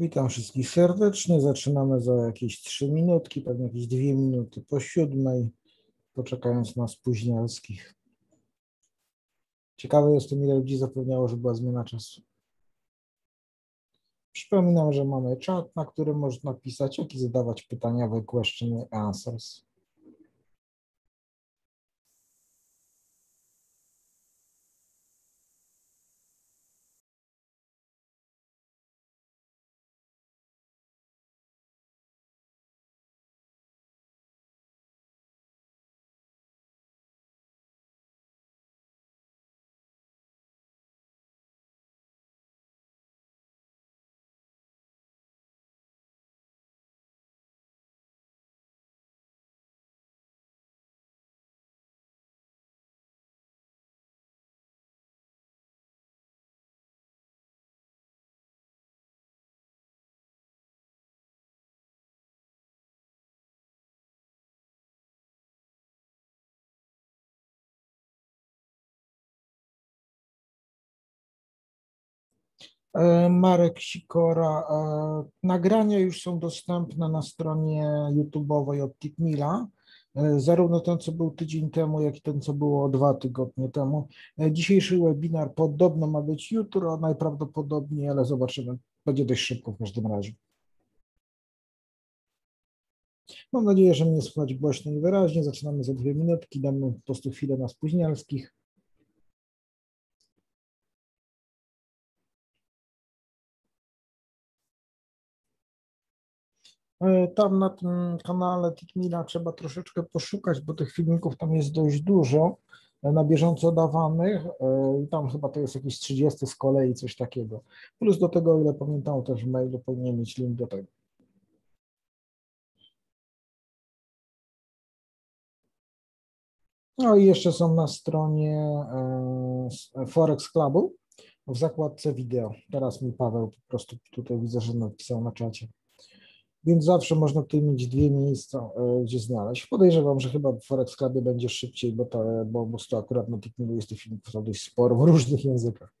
Witam wszystkich serdecznie. Zaczynamy za jakieś 3 minutki, pewnie jakieś 2 minuty po siódmej, poczekając na spóźnialskich. Ciekawy jestem, ile ludzi zapewniało, że była zmiana czasu. Przypominam, że mamy czat, na którym można pisać, jak i zadawać pytania w question answers. Marek Sikora. E, nagrania już są dostępne na stronie YouTube'owej od Tikmila. E, zarówno ten, co był tydzień temu, jak i ten, co było dwa tygodnie temu. Dzisiejszy webinar podobno ma być jutro, najprawdopodobniej, ale zobaczymy. Będzie dość szybko w każdym razie. Mam nadzieję, że mnie słychać głośno i wyraźnie. Zaczynamy za dwie minutki. Damy po prostu chwilę na spóźnialskich. Tam na tym kanale Tikmina trzeba troszeczkę poszukać, bo tych filmików tam jest dość dużo e, na bieżąco dawanych e, i tam chyba to jest jakieś 30 z kolei, coś takiego. Plus do tego, o ile pamiętam, też w mailu powinien mieć link do tego. No i jeszcze są na stronie Forex Clubu w zakładce wideo. Teraz mi Paweł po prostu tutaj widzę, że napisał na czacie więc zawsze można tutaj mieć dwie miejsca, e, gdzie znaleźć. Podejrzewam, że chyba w Forex Clubie będzie szybciej, bo to, bo po prostu akurat na TikToku jest tych filmów dość sporo w różnych językach.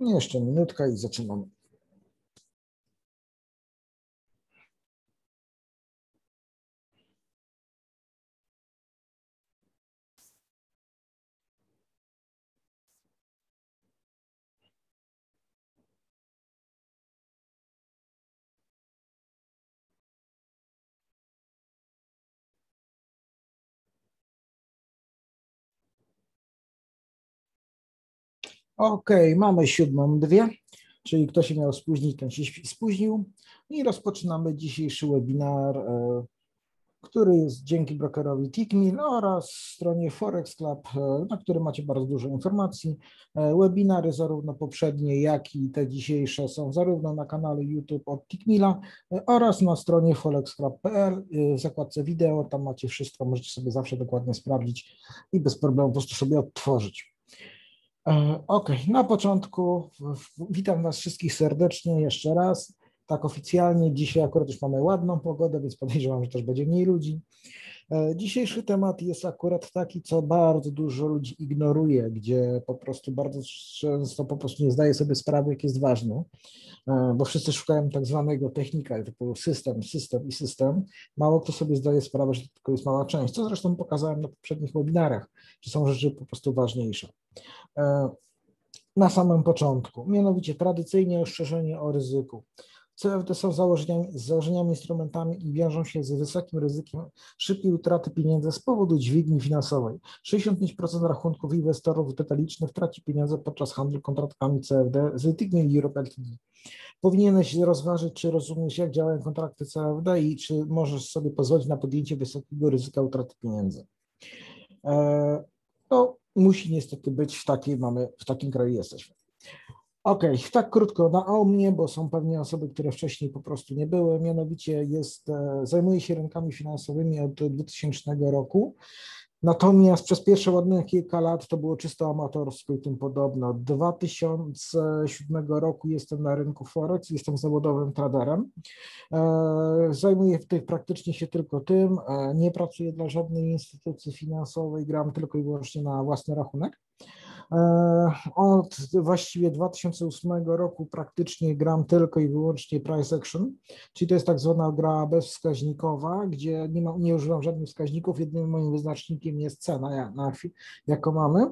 Jeszcze minutka i zaczynamy. Okej, okay, mamy siódmą dwie, czyli kto się miał spóźnić, ten się spóźnił. I rozpoczynamy dzisiejszy webinar, e, który jest dzięki brokerowi Tickmill oraz stronie Forex Club, e, na którym macie bardzo dużo informacji. E, webinary zarówno poprzednie, jak i te dzisiejsze są zarówno na kanale YouTube od Tickmilla oraz na stronie forexclub.pl w zakładce wideo. Tam macie wszystko, możecie sobie zawsze dokładnie sprawdzić i bez problemu po prostu sobie odtworzyć. E, ok, na początku witam Was wszystkich serdecznie jeszcze raz. Tak oficjalnie, dzisiaj akurat już mamy ładną pogodę, więc podejrzewam, że też będzie mniej ludzi. E, dzisiejszy temat jest akurat taki, co bardzo dużo ludzi ignoruje, gdzie po prostu bardzo często po prostu nie zdaje sobie sprawy, jak jest ważne, e, bo wszyscy szukają tak zwanego technika, typu system, system i system. Mało kto sobie zdaje sprawę, że to tylko jest mała część, co zresztą pokazałem na poprzednich webinarach, że są rzeczy po prostu ważniejsze. E, na samym początku, mianowicie tradycyjnie ostrzeżenie o ryzyku. CFD są założeniami, założeniami instrumentami i wiążą się z wysokim ryzykiem szybkiej utraty pieniędzy z powodu dźwigni finansowej. 65% rachunków inwestorów detalicznych traci pieniądze podczas handlu kontraktami CFD z Tignium Europe Ltd. Powinieneś rozważyć, czy rozumiesz, jak działają kontrakty CFD i czy możesz sobie pozwolić na podjęcie wysokiego ryzyka utraty pieniędzy. E, to musi niestety być w takiej, mamy, w takim kraju jesteśmy. Okej, okay, tak krótko na o mnie, bo są pewnie osoby, które wcześniej po prostu nie były. Mianowicie jest, e, zajmuję się rynkami finansowymi od 2000 roku. Natomiast przez pierwsze ładne kilka lat to było czysto amatorsko i tym podobne. Od 2007 roku jestem na rynku Forex, jestem zawodowym traderem. E, zajmuję w praktycznie się tylko tym. E, nie pracuję dla żadnej instytucji finansowej, gram tylko i wyłącznie na własny rachunek. E, od właściwie 2008 roku praktycznie gram tylko i wyłącznie price action, czyli to jest tak zwana gra bezwskaźnikowa, gdzie nie, ma, nie używam żadnych wskaźników, jedynym moim wyznacznikiem jest cena, na, jaką mamy.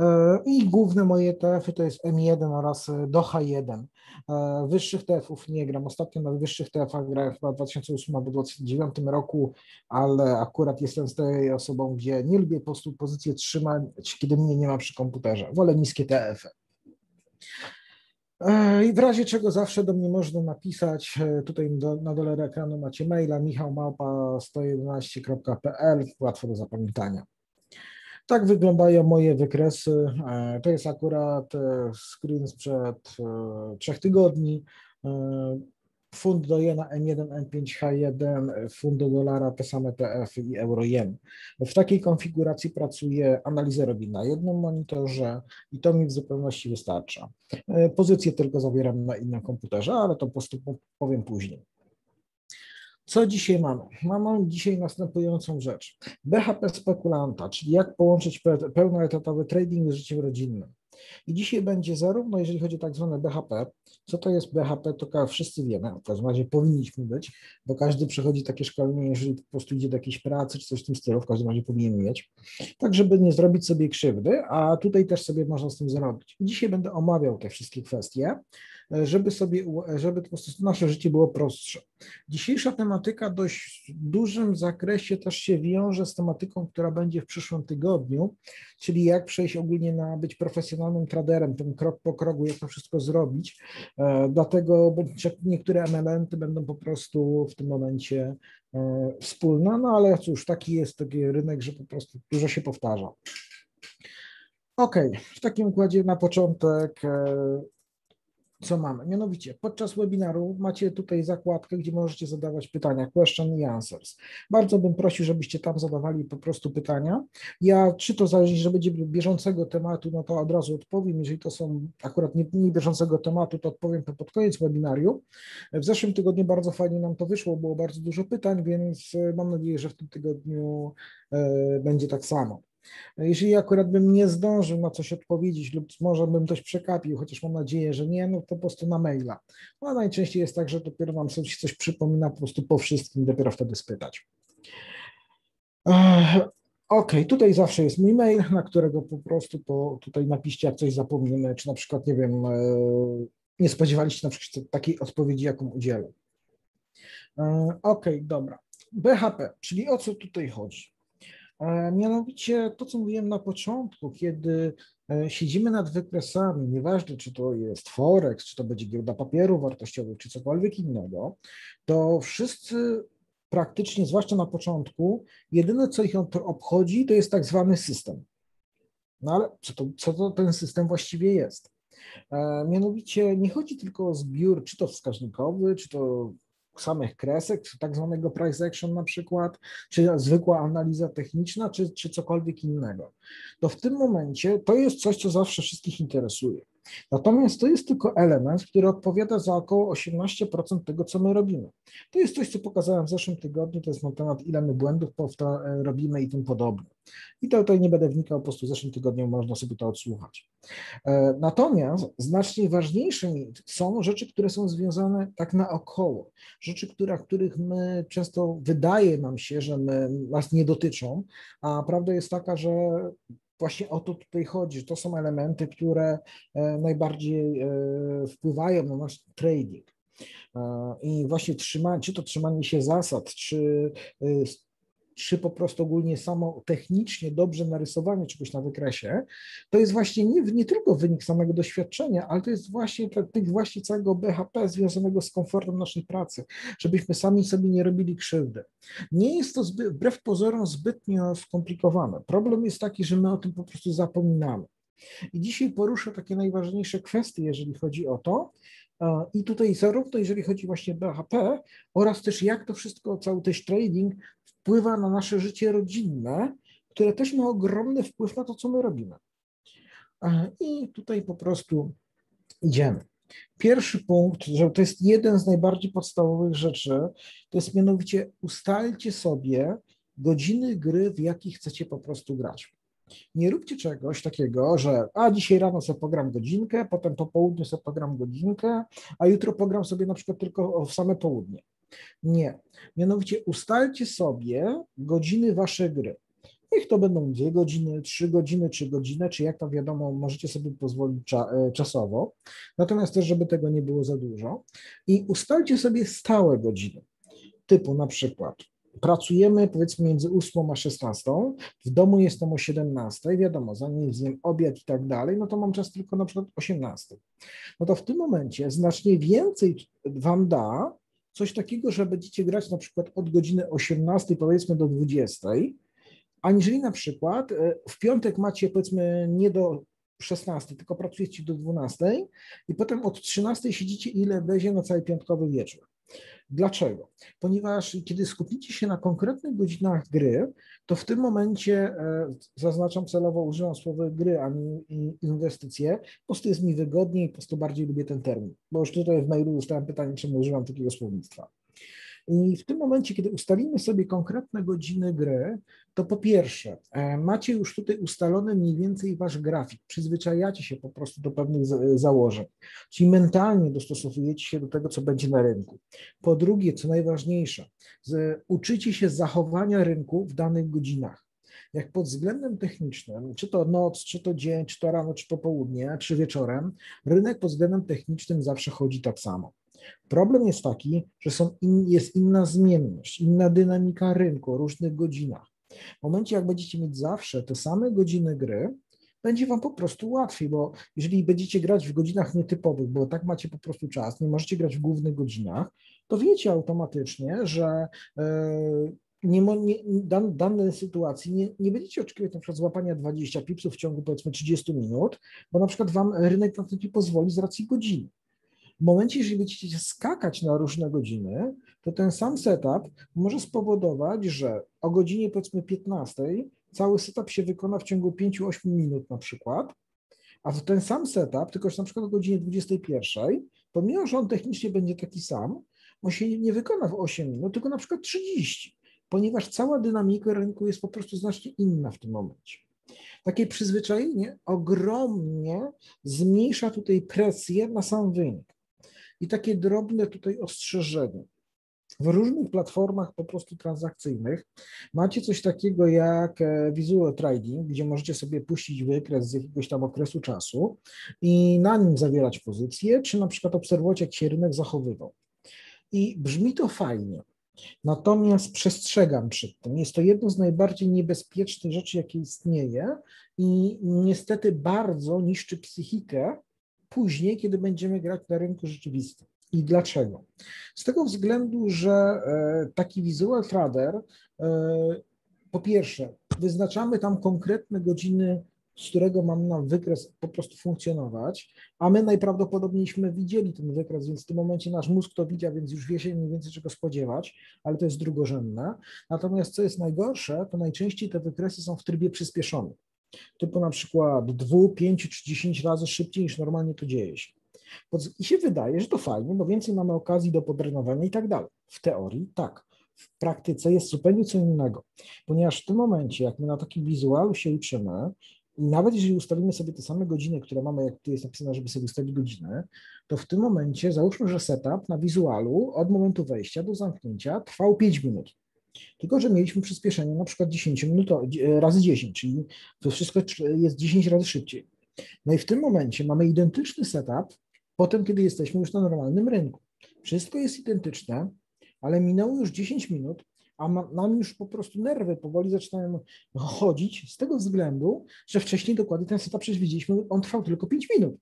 E, I główne moje ETF-y to jest M1 oraz DOHA 1. E, wyższych TF-ów nie gram. Ostatnio na wyższych TF-ach grałem chyba w 2008 albo 2009 roku, ale akurat jestem z tej osobą, gdzie nie lubię po prostu pozycję trzymać, kiedy mnie nie ma przy komputerze. Wolę niskie TF-y. E, I w razie czego zawsze do mnie można napisać, e, tutaj do, na dole ekranu macie maila michałmałpa111.pl, łatwo do zapamiętania. Tak wyglądają moje wykresy. E, to jest akurat e, screen sprzed e, trzech tygodni. Fund do jena M1, M5H1, fund do dolara, te same TF i euro-jen. W takiej konfiguracji pracuję, analizę robi na jednym monitorze i to mi w zupełności wystarcza. Pozycję tylko zawieram na innym komputerze, ale to po prostu powiem później. Co dzisiaj mamy? Mamy dzisiaj następującą rzecz. BHP spekulanta, czyli jak połączyć pełnoetatowy trading z życiem rodzinnym. I dzisiaj będzie zarówno, jeżeli chodzi o tak zwane BHP, co to jest BHP, to wszyscy wiemy, w każdym razie powinniśmy być, bo każdy przechodzi takie szkolenie, jeżeli po prostu idzie do jakiejś pracy czy coś w tym stylu, w każdym razie powinien mieć, tak żeby nie zrobić sobie krzywdy, a tutaj też sobie można z tym zrobić. I dzisiaj będę omawiał te wszystkie kwestie, żeby sobie, żeby po prostu nasze życie było prostsze. Dzisiejsza tematyka dość dużym zakresie też się wiąże z tematyką, która będzie w przyszłym tygodniu, czyli jak przejść ogólnie na być profesjonalnym traderem, ten krok po kroku, jak to wszystko zrobić. E, dlatego niektóre elementy będą po prostu w tym momencie e, wspólne, no ale cóż, taki jest taki rynek, że po prostu dużo się powtarza. OK, w takim układzie na początek e, co mamy? Mianowicie podczas webinaru macie tutaj zakładkę, gdzie możecie zadawać pytania, question i answers. Bardzo bym prosił, żebyście tam zadawali po prostu pytania. Ja, czy to zależy, że będzie bieżącego tematu, no to od razu odpowiem. Jeżeli to są akurat nie, nie bieżącego tematu, to odpowiem to pod koniec webinarium. W zeszłym tygodniu bardzo fajnie nam to wyszło, było bardzo dużo pytań, więc e, mam nadzieję, że w tym tygodniu e, będzie tak samo. Jeżeli akurat bym nie zdążył na coś odpowiedzieć lub może bym coś przekapił, chociaż mam nadzieję, że nie, no to po prostu na maila. No a najczęściej jest tak, że dopiero nam coś, coś przypomina po prostu po wszystkim, dopiero wtedy spytać. OK, tutaj zawsze jest mój mail, na którego po prostu po, tutaj napiszcie, jak coś zapomnimy, czy na przykład, nie wiem, e, nie spodziewaliście na przykład takiej odpowiedzi, jaką udzielę. E, OK, dobra. BHP, czyli o co tutaj chodzi? Mianowicie to, co mówiłem na początku, kiedy e, siedzimy nad wykresami, nieważne czy to jest Forex, czy to będzie giełda papierów wartościowych, czy cokolwiek innego, to wszyscy praktycznie, zwłaszcza na początku, jedyne co ich obchodzi, to jest tak zwany system. No ale co to, co to ten system właściwie jest? E, mianowicie nie chodzi tylko o zbiór, czy to wskaźnikowy, czy to samych kresek, tak zwanego price action na przykład, czy zwykła analiza techniczna, czy, czy cokolwiek innego. To w tym momencie to jest coś, co zawsze wszystkich interesuje. Natomiast to jest tylko element, który odpowiada za około 18% tego, co my robimy. To jest coś, co pokazałem w zeszłym tygodniu, to jest na temat, ile my błędów robimy i tym podobne. I to tutaj nie będę wnikał, po prostu w zeszłym tygodniu można sobie to odsłuchać. E, natomiast znacznie ważniejszymi są rzeczy, które są związane tak naokoło. Rzeczy, które, których my często wydaje nam się, że my, nas nie dotyczą, a prawda jest taka, że właśnie o to tutaj chodzi, że to są elementy, które e, najbardziej e, wpływają na nasz trading. I właśnie trzymanie, czy to trzymanie się zasad, czy czy po prostu ogólnie samo technicznie dobrze narysowanie czegoś na wykresie, to jest właśnie nie, nie tylko wynik samego doświadczenia, ale to jest właśnie tych właśnie całego BHP związanego z komfortem naszej pracy, żebyśmy sami sobie nie robili krzywdy. Nie jest to zbyt, wbrew pozorom zbytnio skomplikowane. Problem jest taki, że my o tym po prostu zapominamy. I dzisiaj poruszę takie najważniejsze kwestie, jeżeli chodzi o to, i tutaj zarówno jeżeli chodzi właśnie o BHP oraz też jak to wszystko, cały też trading wpływa na nasze życie rodzinne, które też ma ogromny wpływ na to, co my robimy. I tutaj po prostu idziemy. Pierwszy punkt, że to jest jeden z najbardziej podstawowych rzeczy, to jest mianowicie ustalcie sobie godziny gry, w jakich chcecie po prostu grać. Nie róbcie czegoś takiego, że a dzisiaj rano sobie pogram godzinkę, potem po południu sobie pogram godzinkę, a jutro pogram sobie na przykład tylko w same południe. Nie. Mianowicie ustalcie sobie godziny waszej gry. Niech to będą dwie godziny, trzy godziny, czy godzinę, czy jak to wiadomo, możecie sobie pozwolić cza, e, czasowo. Natomiast też, żeby tego nie było za dużo. I ustalcie sobie stałe godziny. Typu na przykład pracujemy powiedzmy między 8 a 16, w domu jestem o 17, wiadomo, zanim zjem obiad i tak dalej, no to mam czas tylko na przykład 18. No to w tym momencie znacznie więcej Wam da coś takiego, że będziecie grać na przykład od godziny 18 powiedzmy do 20, aniżeli na przykład e, w piątek macie powiedzmy nie do 16, tylko pracujecie do 12 i potem od 13 siedzicie ile weźmie na cały piątkowy wieczór. Dlaczego? Ponieważ kiedy skupicie się na konkretnych godzinach gry, to w tym momencie, e, zaznaczam celowo, używam słowa gry, a nie inwestycje, po prostu jest mi wygodniej, po prostu bardziej lubię ten termin. Bo już tutaj w mailu dostałem pytanie, czemu używam takiego słownictwa. I w tym momencie, kiedy ustalimy sobie konkretne godziny gry, to po pierwsze, e, macie już tutaj ustalony mniej więcej wasz grafik, przyzwyczajacie się po prostu do pewnych założeń, czyli mentalnie dostosowujecie się do tego, co będzie na rynku. Po drugie, co najważniejsze, uczycie się zachowania rynku w danych godzinach jak pod względem technicznym, czy to noc, czy to dzień, czy to rano, czy popołudnie, czy wieczorem, rynek pod względem technicznym zawsze chodzi tak samo. Problem jest taki, że są in, jest inna zmienność, inna dynamika rynku o różnych godzinach. W momencie, jak będziecie mieć zawsze te same godziny gry, będzie Wam po prostu łatwiej, bo jeżeli będziecie grać w godzinach nietypowych, bo tak macie po prostu czas, nie możecie grać w głównych godzinach, to wiecie automatycznie, że e, nie, nie, dan, danej sytuacji nie, nie będziecie oczekiwać na przykład złapania 20 pipsów w ciągu powiedzmy 30 minut, bo na przykład Wam rynek na to nie pozwoli z racji godziny. W momencie, jeżeli będziecie skakać na różne godziny, to ten sam setup może spowodować, że o godzinie powiedzmy 15 cały setup się wykona w ciągu 5-8 minut na przykład, a ten sam setup, tylko że na przykład o godzinie 21, pomimo, że on technicznie będzie taki sam, on się nie wykona w 8 minut, tylko na przykład 30, ponieważ cała dynamika rynku jest po prostu znacznie inna w tym momencie. Takie przyzwyczajenie ogromnie zmniejsza tutaj presję na sam wynik. I takie drobne tutaj ostrzeżenie. W różnych platformach po prostu transakcyjnych macie coś takiego jak e, Visual Trading, gdzie możecie sobie puścić wykres z jakiegoś tam okresu czasu i na nim zawierać pozycje, czy na przykład obserwować, jak się rynek zachowywał. I brzmi to fajnie, Natomiast przestrzegam przed tym. Jest to jedno z najbardziej niebezpiecznych rzeczy, jakie istnieje i niestety bardzo niszczy psychikę później, kiedy będziemy grać na rynku rzeczywistym. I dlaczego? Z tego względu, że e, taki visual trader, e, po pierwsze, wyznaczamy tam konkretne godziny, z którego mam na wykres po prostu funkcjonować, a my najprawdopodobniejśmy widzieli ten wykres, więc w tym momencie nasz mózg to widział, więc już wie się mniej więcej czego spodziewać, ale to jest drugorzędne. Natomiast co jest najgorsze, to najczęściej te wykresy są w trybie przyspieszonym typu na przykład 2, 5 czy 10 razy szybciej niż normalnie to dzieje się. I się wydaje, że to fajnie, bo więcej mamy okazji do podrenowania i tak dalej. W teorii tak. W praktyce jest zupełnie co innego, ponieważ w tym momencie, jak my na takim wizualu się uczymy, i nawet jeżeli ustawimy sobie te same godziny, które mamy, jak tu jest napisane, żeby sobie ustawić godzinę, to w tym momencie załóżmy, że setup na wizualu od momentu wejścia do zamknięcia trwał 5 minut. Tylko, że mieliśmy przyspieszenie na przykład 10 minut razy 10, czyli to wszystko jest 10 razy szybciej. No i w tym momencie mamy identyczny setup, potem, kiedy jesteśmy już na normalnym rynku. Wszystko jest identyczne, ale minęło już 10 minut, a nam już po prostu nerwy powoli zaczynają chodzić z tego względu, że wcześniej dokładnie ten setup przecież widzieliśmy, on trwał tylko 5 minut.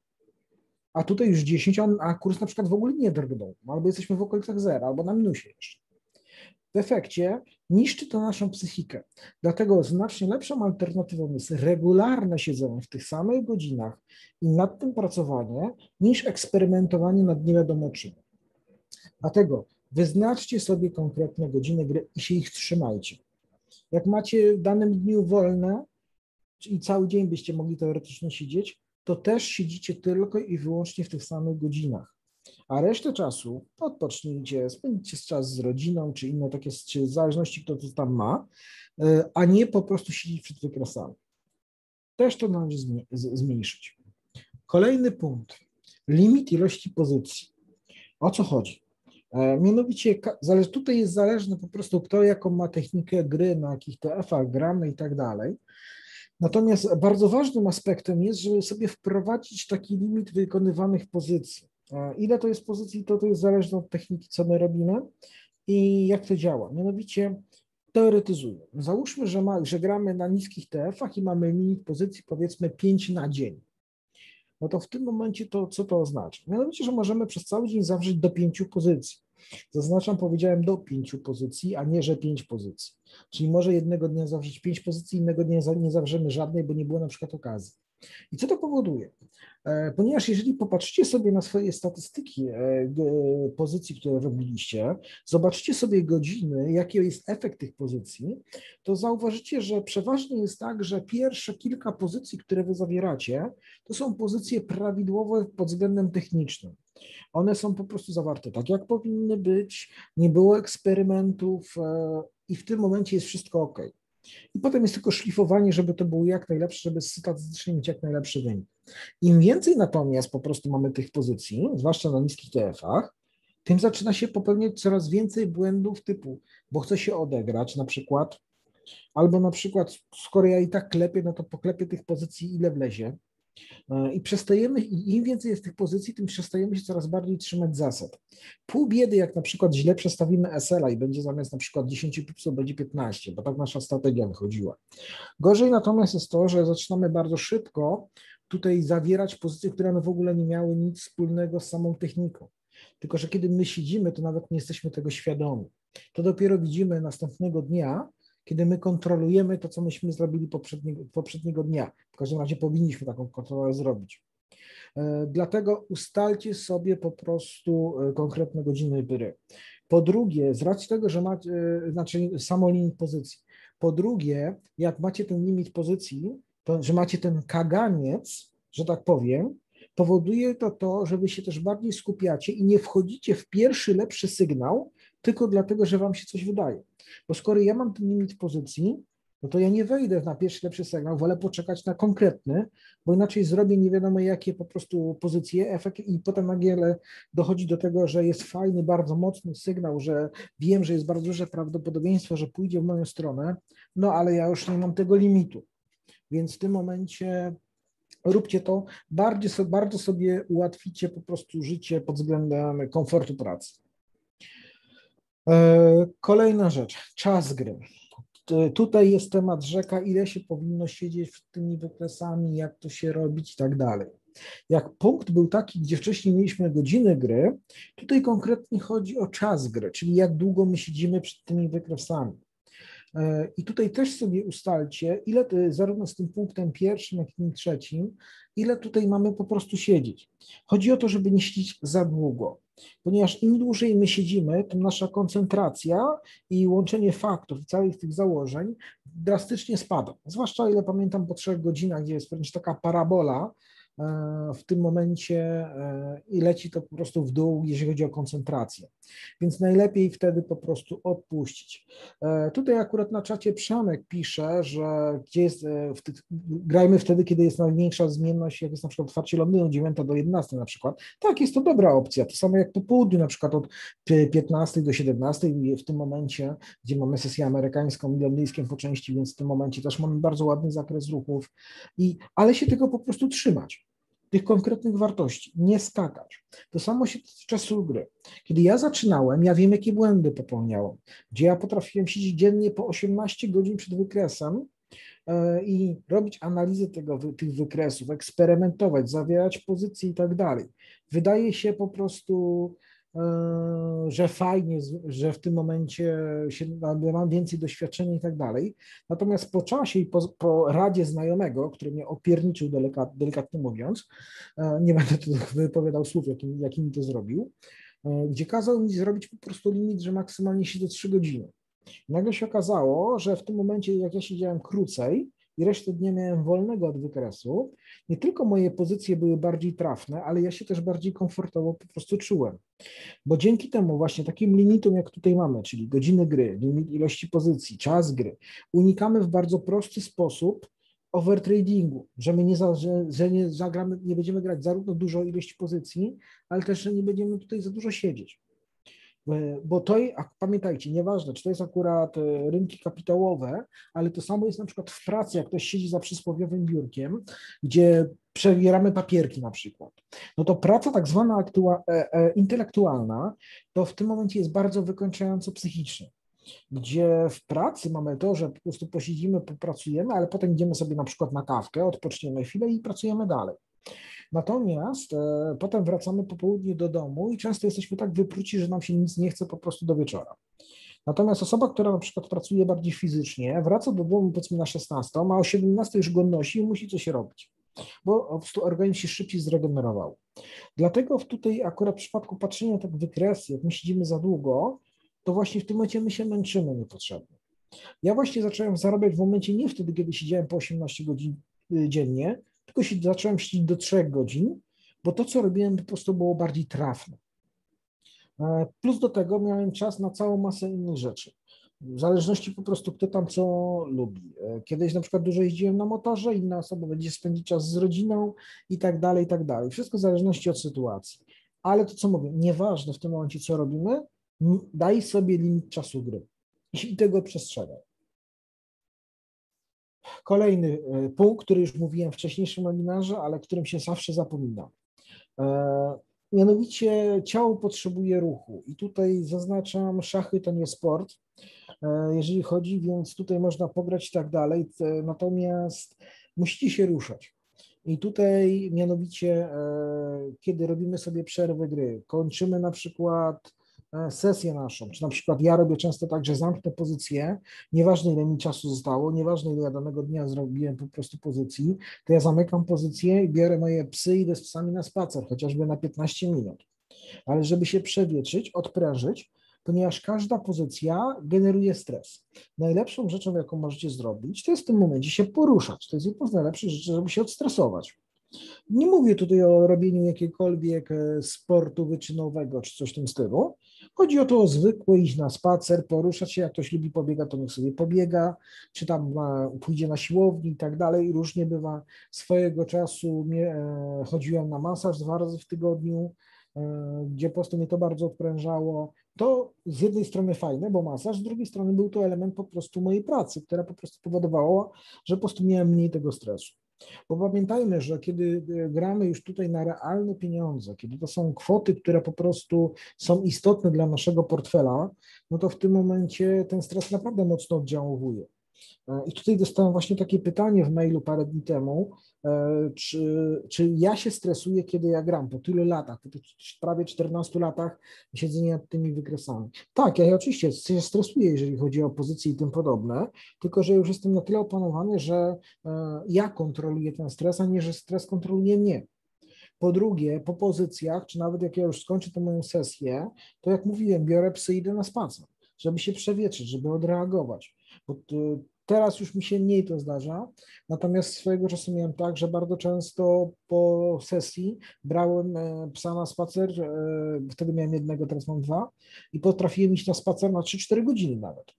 A tutaj już 10, a kurs na przykład w ogóle nie drgnął, albo jesteśmy w okolicach zera, albo na minusie jeszcze. W efekcie niszczy to naszą psychikę. Dlatego znacznie lepszą alternatywą jest regularne siedzenie w tych samych godzinach i nad tym pracowanie, niż eksperymentowanie nad nie wiadomo czym. Dlatego wyznaczcie sobie konkretne godziny gry i się ich trzymajcie. Jak macie w danym dniu wolne, czyli cały dzień byście mogli teoretycznie siedzieć, to też siedzicie tylko i wyłącznie w tych samych godzinach. A resztę czasu odpocznijcie, spędźcie czas z rodziną, czy inne takie, w zależności kto to tam ma, e, a nie po prostu siedzieć przed wykresami. Też to należy zmniejszyć. Kolejny punkt. Limit ilości pozycji. O co chodzi? E, mianowicie tutaj jest zależne po prostu kto jaką ma technikę gry, na jakich TF-ach gramy i tak dalej. Natomiast bardzo ważnym aspektem jest, żeby sobie wprowadzić taki limit wykonywanych pozycji. E, ile to jest pozycji, to to jest zależne od techniki, co my robimy i jak to działa. Mianowicie teoretyzuję. Załóżmy, że, ma, że gramy na niskich TF-ach i mamy limit pozycji powiedzmy 5 na dzień. No to w tym momencie to co to oznacza? Mianowicie, że możemy przez cały dzień zawrzeć do 5 pozycji. Zaznaczam, powiedziałem do 5 pozycji, a nie, że 5 pozycji. Czyli może jednego dnia zawrzeć 5 pozycji, innego dnia nie zawrzemy żadnej, bo nie było na przykład okazji. I co to powoduje? E, ponieważ jeżeli popatrzycie sobie na swoje statystyki e, pozycji, które robiliście, zobaczycie sobie godziny, jaki jest efekt tych pozycji, to zauważycie, że przeważnie jest tak, że pierwsze kilka pozycji, które wy zawieracie, to są pozycje prawidłowe pod względem technicznym. One są po prostu zawarte tak, jak powinny być, nie było eksperymentów e, i w tym momencie jest wszystko ok. I potem jest tylko szlifowanie, żeby to było jak najlepsze, żeby statystycznie mieć jak najlepszy wynik. Im więcej natomiast po prostu mamy tych pozycji, zwłaszcza na niskich TF-ach, tym zaczyna się popełniać coraz więcej błędów typu, bo chcę się odegrać na przykład, albo na przykład, skoro ja i tak klepię, no to poklepię tych pozycji ile wlezie, I przestajemy, im więcej jest tych pozycji, tym przestajemy się coraz bardziej trzymać zasad. Pół biedy, jak na przykład źle przestawimy SL-a i będzie zamiast na przykład 10 pipsów będzie 15, bo tak nasza strategia wychodziła. Gorzej natomiast jest to, że zaczynamy bardzo szybko tutaj zawierać pozycje, które no w ogóle nie miały nic wspólnego z samą techniką. Tylko, że kiedy my siedzimy, to nawet nie jesteśmy tego świadomi. To dopiero widzimy następnego dnia, kiedy my kontrolujemy to, co myśmy zrobili poprzedniego, poprzedniego dnia. W każdym razie powinniśmy taką kontrolę zrobić. E, dlatego ustalcie sobie po prostu e, konkretne godziny gry. Po drugie, z racji tego, że macie, e, znaczy samo limit pozycji. Po drugie, jak macie ten limit pozycji, to, że macie ten kaganiec, że tak powiem, powoduje to to, że wy się też bardziej skupiacie i nie wchodzicie w pierwszy lepszy sygnał, tylko dlatego, że wam się coś wydaje. Bo skoro ja mam ten limit pozycji, no to ja nie wejdę na pierwszy lepszy sygnał, wolę poczekać na konkretny, bo inaczej zrobię nie wiadomo jakie po prostu pozycje, efekt i potem nagle dochodzi do tego, że jest fajny, bardzo mocny sygnał, że wiem, że jest bardzo duże prawdopodobieństwo, że pójdzie w moją stronę, no ale ja już nie mam tego limitu. Więc w tym momencie róbcie to, bardzo sobie ułatwicie po prostu życie pod względem komfortu pracy. E, kolejna rzecz, czas gry. Tutaj jest temat rzeka, ile się powinno siedzieć w tymi wykresami, jak to się robić i tak dalej. Jak punkt był taki, gdzie wcześniej mieliśmy godziny gry, tutaj konkretnie chodzi o czas gry, czyli jak długo my siedzimy przed tymi wykresami. E, I tutaj też sobie ustalcie, ile to, zarówno z tym punktem pierwszym, jak i tym trzecim, ile tutaj mamy po prostu siedzieć. Chodzi o to, żeby nie siedzieć za długo, ponieważ im dłużej my siedzimy, tym nasza koncentracja i łączenie faktów całych tych założeń drastycznie spada. Zwłaszcza ile pamiętam po trzech godzinach, gdzie jest wręcz taka parabola, E, w tym momencie e, i leci to po prostu w dół, jeżeli chodzi o koncentrację. Więc najlepiej wtedy po prostu odpuścić. E, tutaj akurat na czacie Przemek pisze, że gdzie jest, grajmy wtedy, kiedy jest największa zmienność, jak jest na przykład otwarcie Londynu 9 do 11 na przykład. Tak, jest to dobra opcja. To samo jak po południu, na przykład od 15 do 17 w tym momencie, gdzie mamy sesję amerykańską i londyńską po części, więc w tym momencie też mamy bardzo ładny zakres ruchów, i, ale się tego po prostu trzymać tych konkretnych wartości, nie skakać. To samo się tyczy czasu gry. Kiedy ja zaczynałem, ja wiem, jakie błędy popełniałem, gdzie ja potrafiłem siedzieć dziennie po 18 godzin przed wykresem e, i robić analizę tego, tych wykresów, eksperymentować, zawierać pozycje i tak dalej. Wydaje się po prostu że fajnie, że w tym momencie się, mam więcej doświadczenia i tak dalej. Natomiast po czasie i po, po radzie znajomego, który mnie opierniczył delegat, delikatnie mówiąc, e, nie będę tu wypowiadał słów, jakim, to zrobił, e, gdzie kazał mi zrobić po prostu limit, że maksymalnie się do 3 godziny. Nagle się okazało, że w tym momencie, jak ja siedziałem krócej i resztę dnia miałem wolnego od wykresu, nie tylko moje pozycje były bardziej trafne, ale ja się też bardziej komfortowo po prostu czułem. Bo dzięki temu właśnie takim limitom, jak tutaj mamy, czyli godziny gry, limit ilości pozycji, czas gry, unikamy w bardzo prosty sposób overtradingu, że my nie, za, że, że nie zagramy, nie będziemy grać zarówno dużo ilości pozycji, ale też, że nie będziemy tutaj za dużo siedzieć. E, bo to, pamiętajcie, nieważne, czy to jest akurat e, rynki kapitałowe, ale to samo jest na przykład w pracy, jak ktoś siedzi za przysłowiowym biurkiem, gdzie przebieramy papierki na przykład. No to praca tak zwana aktua, e, intelektualna, to w tym momencie jest bardzo wykończająco psychicznie gdzie w pracy mamy to, że po prostu posiedzimy, popracujemy, ale potem idziemy sobie na przykład na kawkę, odpoczniemy chwilę i pracujemy dalej. Natomiast e, potem wracamy po południu do domu i często jesteśmy tak wypruci, że nam się nic nie chce po prostu do wieczora. Natomiast osoba, która na przykład pracuje bardziej fizycznie, wraca do domu powiedzmy na 16, ma o 17 już godności i musi coś robić, bo po prostu organizm się szybciej zregenerował. Dlatego tutaj akurat w przypadku patrzenia tak wykresy, jak my siedzimy za długo, to właśnie w tym momencie my się męczymy niepotrzebnie. Ja właśnie zacząłem zarabiać w momencie nie wtedy, kiedy siedziałem po 18 godzin y, dziennie, tylko się zacząłem siedzieć do 3 godzin, bo to, co robiłem, po prostu było bardziej trafne. E, plus do tego miałem czas na całą masę innych rzeczy. W zależności po prostu, kto tam co lubi. E, kiedyś na przykład dużo jeździłem na motorze, inna osoba będzie spędzić czas z rodziną i tak dalej, i tak dalej. Wszystko w zależności od sytuacji. Ale to, co mówię, nieważne w tym momencie, co robimy, daj sobie limit czasu gry i tego przestrzegaj. Kolejny e, punkt, który już mówiłem w wcześniejszym webinarze, ale którym się zawsze zapomina. E, mianowicie ciało potrzebuje ruchu i tutaj zaznaczam, szachy to nie sport, e, jeżeli chodzi, więc tutaj można pograć i tak dalej, natomiast musicie się ruszać. I tutaj mianowicie, kiedy robimy sobie przerwę gry, kończymy na przykład sesję naszą, czy na przykład ja robię często tak, że zamknę pozycję, nieważne ile mi czasu zostało, nieważne ile ja danego dnia zrobiłem po prostu pozycji, to ja zamykam pozycję i biorę moje psy i idę z psami na spacer, chociażby na 15 minut. Ale żeby się przewietrzyć, odprężyć, ponieważ każda pozycja generuje stres. Najlepszą rzeczą, jaką możecie zrobić, to jest w tym momencie się poruszać. To jest jedna z najlepszych rzeczy, żeby się odstresować. Nie mówię tutaj o robieniu jakiegokolwiek e, sportu wyczynowego czy coś w tym stylu. Chodzi o to o zwykłe iść na spacer, poruszać się. Jak ktoś lubi pobiega, to niech sobie pobiega, czy tam pójdzie na siłowni i tak dalej. Różnie bywa. Swojego czasu e, chodziłem na masaż dwa razy w tygodniu, e, gdzie po prostu mnie to bardzo odprężało. To z jednej strony fajne, bo masaż, z drugiej strony był to element po prostu mojej pracy, która po prostu powodowała, że po prostu miałem mniej tego stresu. Bo pamiętajmy, że kiedy e, gramy już tutaj na realne pieniądze, kiedy to są kwoty, które po prostu są istotne dla naszego portfela, no to w tym momencie ten stres naprawdę mocno oddziałuje. E, I tutaj dostałem właśnie takie pytanie w mailu parę dni temu, e, czy, czy ja się stresuję, kiedy ja gram po tylu latach, po prawie 14 latach siedzenia nad tymi wykresami. Tak, ja oczywiście się stresuję, jeżeli chodzi o pozycje i tym podobne, tylko że już jestem na tyle opanowany, że e, ja kontroluję ten stres, a nie, że stres kontroluje mnie. Po drugie, po pozycjach, czy nawet jak ja już skończę tę moją sesję, to jak mówiłem, biorę psy i idę na spacer, żeby się przewietrzyć, żeby odreagować. Teraz już mi się mniej to zdarza, natomiast swojego czasu miałem tak, że bardzo często po sesji brałem e, psa na spacer, e, wtedy miałem jednego, teraz mam dwa i potrafiłem iść na spacer na 3-4 godziny nawet.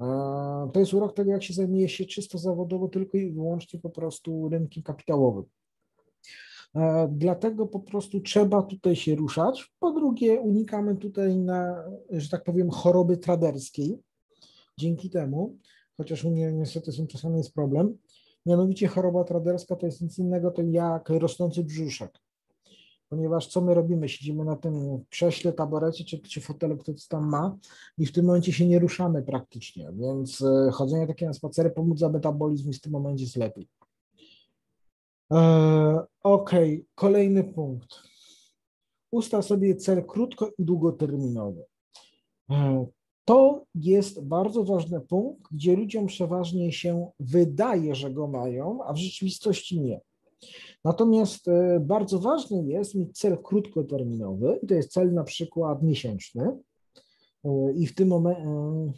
E, to jest urok tego, jak się zajmuje się czysto zawodowo, tylko i wyłącznie po prostu rynkiem kapitałowym. Dlatego po prostu trzeba tutaj się ruszać. Po drugie, unikamy tutaj na, że tak powiem, choroby traderskiej. Dzięki temu chociaż u mnie niestety są czasami jest problem. Mianowicie choroba traderska to jest nic innego to jak rosnący brzuszek. Ponieważ co my robimy? Siedzimy na tym krześle, taborecie czy, czy fotelu, kto to tam ma i w tym momencie się nie ruszamy praktycznie, więc e, chodzenie takie na spacery pomóc metabolizm i w tym momencie jest lepiej. Eee, ok, kolejny punkt. Ustaw sobie cel krótko i długoterminowy. To jest bardzo ważny punkt, gdzie ludziom przeważnie się wydaje, że go mają, a w rzeczywistości nie. Natomiast e, bardzo ważny jest mieć cel krótkoterminowy, i to jest cel na przykład miesięczny. E, I w tym momencie,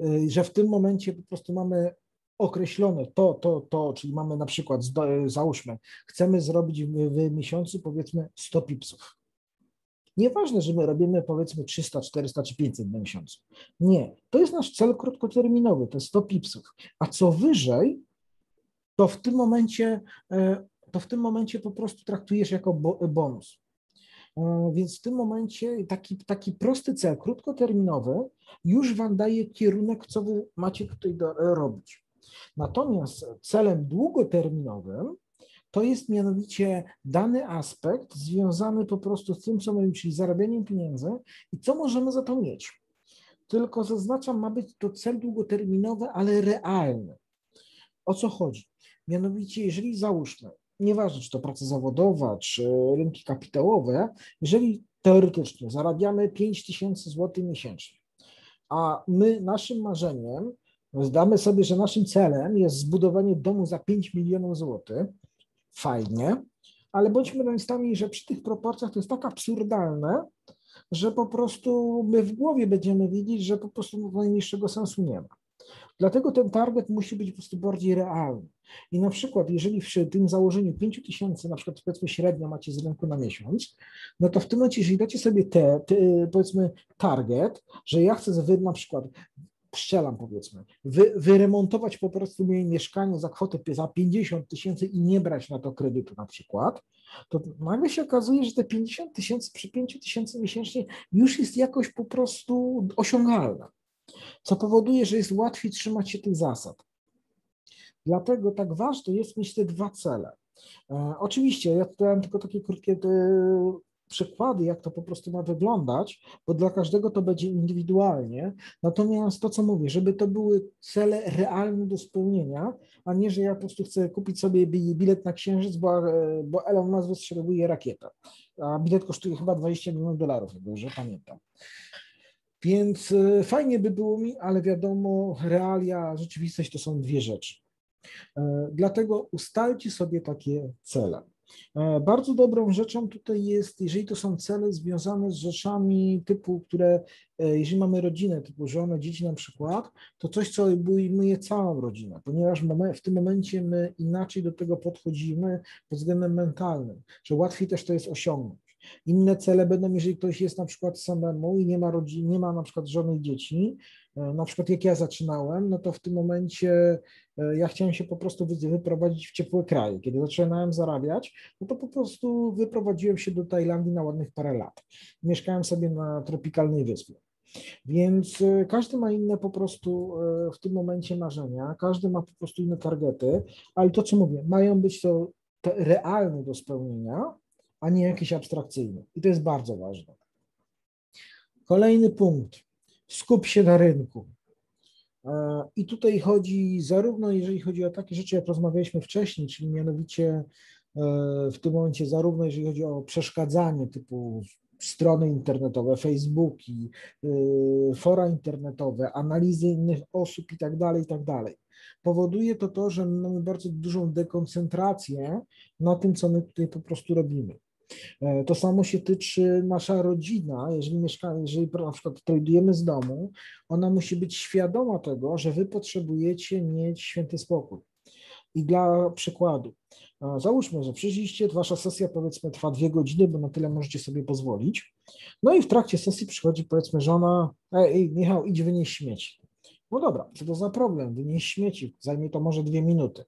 y, że w tym momencie po prostu mamy określone to, to, to, czyli mamy na przykład, załóżmy, chcemy zrobić w miesiącu powiedzmy 100 pipsów. Nieważne, że my robimy powiedzmy 300, 400 czy 500 na miesiącu. Nie, to jest nasz cel krótkoterminowy, to jest 100 pipsów. A co wyżej, to w tym momencie, e, to w tym momencie po prostu traktujesz jako bonus. E, więc w tym momencie taki, taki prosty cel, krótkoterminowy, już Wam daje kierunek, co Wy macie tutaj do, robić. Natomiast celem długoterminowym to jest mianowicie dany aspekt związany po prostu z tym, co mówimy, czyli zarabianiem pieniędzy i co możemy za to mieć. Tylko zaznaczam, ma być to cel długoterminowy, ale realny. O co chodzi? Mianowicie, jeżeli załóżmy, nieważne czy to praca zawodowa, czy rynki kapitałowe, jeżeli teoretycznie zarabiamy 5 tysięcy złotych miesięcznie, a my naszym marzeniem, zdamy sobie, że naszym celem jest zbudowanie domu za 5 milionów złotych, fajnie, ale bądźmy realistami, że przy tych proporcjach to jest tak absurdalne, że po prostu my w głowie będziemy widzieć, że po prostu najmniejszego sensu nie ma. Dlatego ten target musi być po prostu bardziej realny. I na przykład, jeżeli w tym założeniu 5 tysięcy, na przykład powiedzmy średnio macie z rynku na miesiąc, no to w tym momencie, jeżeli dacie sobie te, te powiedzmy target, że ja chcę na przykład strzelam powiedzmy, wy, wyremontować po prostu moje mieszkanie za kwotę za 50 tysięcy i nie brać na to kredytu na przykład, to nagle się okazuje, że te 50 tysięcy przy 5 tysięcy miesięcznie już jest jakoś po prostu osiągalne, co powoduje, że jest łatwiej trzymać się tych zasad. Dlatego tak ważne jest mieć te dwa cele. E, oczywiście, ja tutaj mam tylko takie krótkie przykłady, jak to po prostu ma wyglądać, bo dla każdego to będzie indywidualnie. Natomiast to, co mówię, żeby to były cele realne do spełnienia, a nie, że ja po prostu chcę kupić sobie bilet na księżyc, bo, bo Elon Musk wystrzeliwuje rakietę. A bilet kosztuje chyba 20 milionów dolarów, dobrze pamiętam. Więc e, fajnie by było mi, ale wiadomo, realia, rzeczywistość to są dwie rzeczy. E, dlatego ustalcie sobie takie cele. E, bardzo dobrą rzeczą tutaj jest, jeżeli to są cele związane z rzeczami typu, które, e, jeżeli mamy rodzinę, typu żonę, dzieci na przykład, to coś, co obejmuje całą rodzinę, ponieważ w tym momencie my inaczej do tego podchodzimy pod względem mentalnym, że łatwiej też to jest osiągnąć. Inne cele będą, jeżeli ktoś jest na przykład samemu i nie ma rodziny, nie ma na przykład żony i dzieci, e, na przykład jak ja zaczynałem, no to w tym momencie e, ja chciałem się po prostu wyprowadzić w ciepłe kraje. Kiedy zaczynałem zarabiać, no to po prostu wyprowadziłem się do Tajlandii na ładnych parę lat. Mieszkałem sobie na tropikalnej wyspie. Więc e, każdy ma inne po prostu w tym momencie marzenia, każdy ma po prostu inne targety, ale to co mówię, mają być to realne do spełnienia, a nie jakiś abstrakcyjny. I to jest bardzo ważne. Kolejny punkt. Skup się na rynku. E, I tutaj chodzi zarówno, jeżeli chodzi o takie rzeczy, jak rozmawialiśmy wcześniej, czyli mianowicie e, w tym momencie zarówno jeżeli chodzi o przeszkadzanie typu strony internetowe, Facebooki, e, fora internetowe, analizy innych osób i tak dalej, i tak dalej. Powoduje to to, że mamy bardzo dużą dekoncentrację na tym, co my tutaj po prostu robimy. E, to samo się tyczy nasza rodzina, jeżeli mieszkamy, jeżeli na przykład tradujemy z domu, ona musi być świadoma tego, że wy potrzebujecie mieć święty spokój. I dla przykładu, e, załóżmy, że przyjdziecie, wasza sesja powiedzmy trwa dwie godziny, bo na tyle możecie sobie pozwolić. No i w trakcie sesji przychodzi powiedzmy żona, ej Michał, idź wynieść śmieci. No dobra, co to za problem, wynieść śmieci, zajmie to może dwie minuty.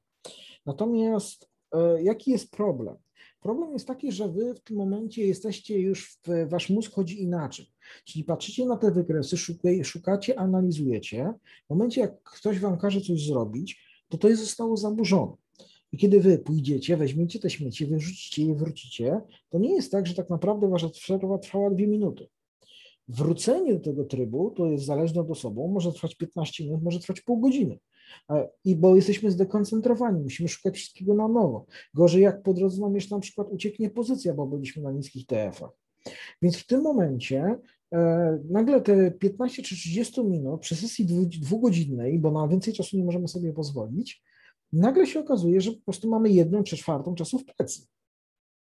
Natomiast e, jaki jest problem? Problem jest taki, że wy w tym momencie jesteście już, w, wasz mózg chodzi inaczej. Czyli patrzycie na te wykresy, szukacie, analizujecie. W momencie, jak ktoś wam każe coś zrobić, to to jest zostało zaburzone. I kiedy wy pójdziecie, weźmiecie te śmieci, wyrzucicie je, wrócicie, to nie jest tak, że tak naprawdę wasza przerwa trwała dwie minuty. Wrócenie do tego trybu to jest zależne od osoby, może trwać 15 minut, może trwać pół godziny. I bo jesteśmy zdekoncentrowani, musimy szukać wszystkiego na nowo. Gorzej jak po drodze nam jeszcze na przykład ucieknie pozycja, bo byliśmy na niskich TF-ach. Więc w tym momencie e, nagle te 15 czy 30 minut przy sesji dwugodzinnej, bo na więcej czasu nie możemy sobie pozwolić, nagle się okazuje, że po prostu mamy jedną czy czwartą czasu w plecy.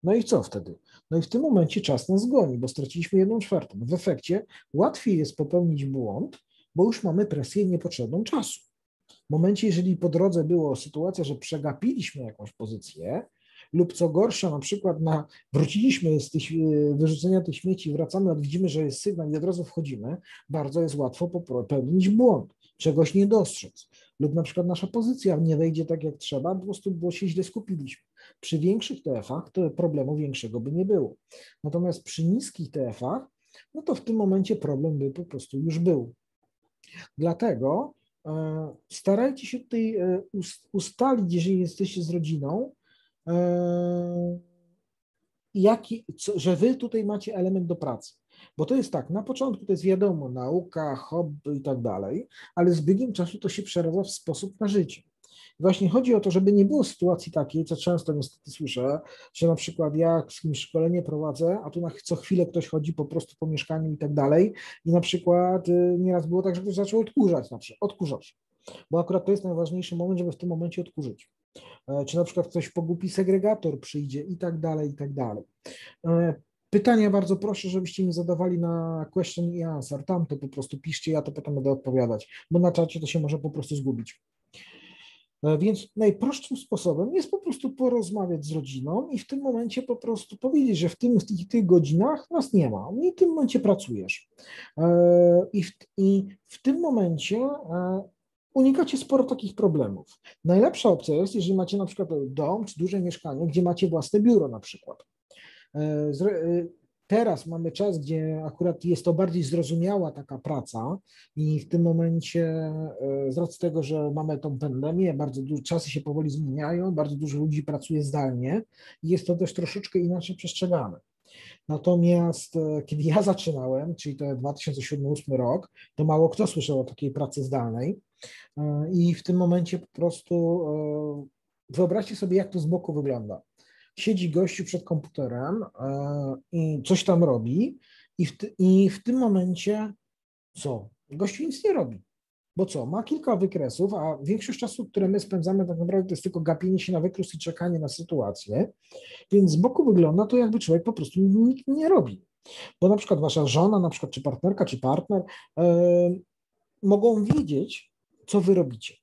No i co wtedy? No i w tym momencie czas nas goni, bo straciliśmy jedną czwartą. W efekcie łatwiej jest popełnić błąd, bo już mamy presję niepotrzebną czasu. W momencie, jeżeli po drodze była sytuacja, że przegapiliśmy jakąś pozycję, lub co gorsza, na przykład na, wróciliśmy z tych, wyrzucenia tych śmieci, wracamy, widzimy, że jest sygnał i od razu wchodzimy, bardzo jest łatwo popełnić błąd, czegoś nie dostrzec. Lub na przykład nasza pozycja nie wejdzie tak jak trzeba, po prostu bo się źle skupiliśmy. Przy większych TF-ach to problemu większego by nie było. Natomiast przy niskich TF-ach, no to w tym momencie problem by po prostu już był. Dlatego e, starajcie się tutaj e, ustalić, jeżeli jesteście z rodziną, e, jaki, co, że wy tutaj macie element do pracy. Bo to jest tak, na początku to jest wiadomo, nauka, hobby i tak dalej, ale z biegiem czasu to się przeradza w sposób na życie. Właśnie chodzi o to, żeby nie było sytuacji takiej, co często niestety słyszę, że na przykład ja z kimś szkolenie prowadzę, a tu na co chwilę ktoś chodzi po prostu po mieszkaniu i tak dalej i na przykład y, nieraz było tak, że ktoś zaczął odkurzać, na przykład odkurzać, bo akurat to jest najważniejszy moment, żeby w tym momencie odkurzyć. E, czy na przykład ktoś pogłupi segregator przyjdzie i tak dalej, i tak dalej. E, pytania bardzo proszę, żebyście mi zadawali na question i answer. Tam to po prostu piszcie, ja to potem będę odpowiadać, bo na czacie to się może po prostu zgubić. E, więc najprostszym sposobem jest po prostu porozmawiać z rodziną i w tym momencie po prostu powiedzieć, że w, tym, w tych, tych godzinach nas nie ma i w tym momencie pracujesz. E, I w, i w tym momencie e, unikacie sporo takich problemów. Najlepsza opcja jest, jeżeli macie na przykład dom czy duże mieszkanie, gdzie macie własne biuro na przykład. Teraz mamy czas, gdzie akurat jest to bardziej zrozumiała taka praca i w tym momencie e, z racji tego, że mamy tą pandemię, bardzo dużo, czasy się powoli zmieniają, bardzo dużo ludzi pracuje zdalnie i jest to też troszeczkę inaczej przestrzegane. Natomiast e, kiedy ja zaczynałem, czyli to 2007-2008 rok, to mało kto słyszał o takiej pracy zdalnej e, i w tym momencie po prostu wyobraźcie sobie, jak to z boku wygląda siedzi gościu przed komputerem e, i coś tam robi i w, i w tym momencie co? Gościu nic nie robi. Bo co? Ma kilka wykresów, a większość czasu, które my spędzamy, tak naprawdę to jest tylko gapienie się na wykres i czekanie na sytuację. Więc z boku wygląda to, jakby człowiek po prostu nikt nie robi. Bo na przykład wasza żona, na przykład czy partnerka, czy partner e, mogą wiedzieć, co wy robicie.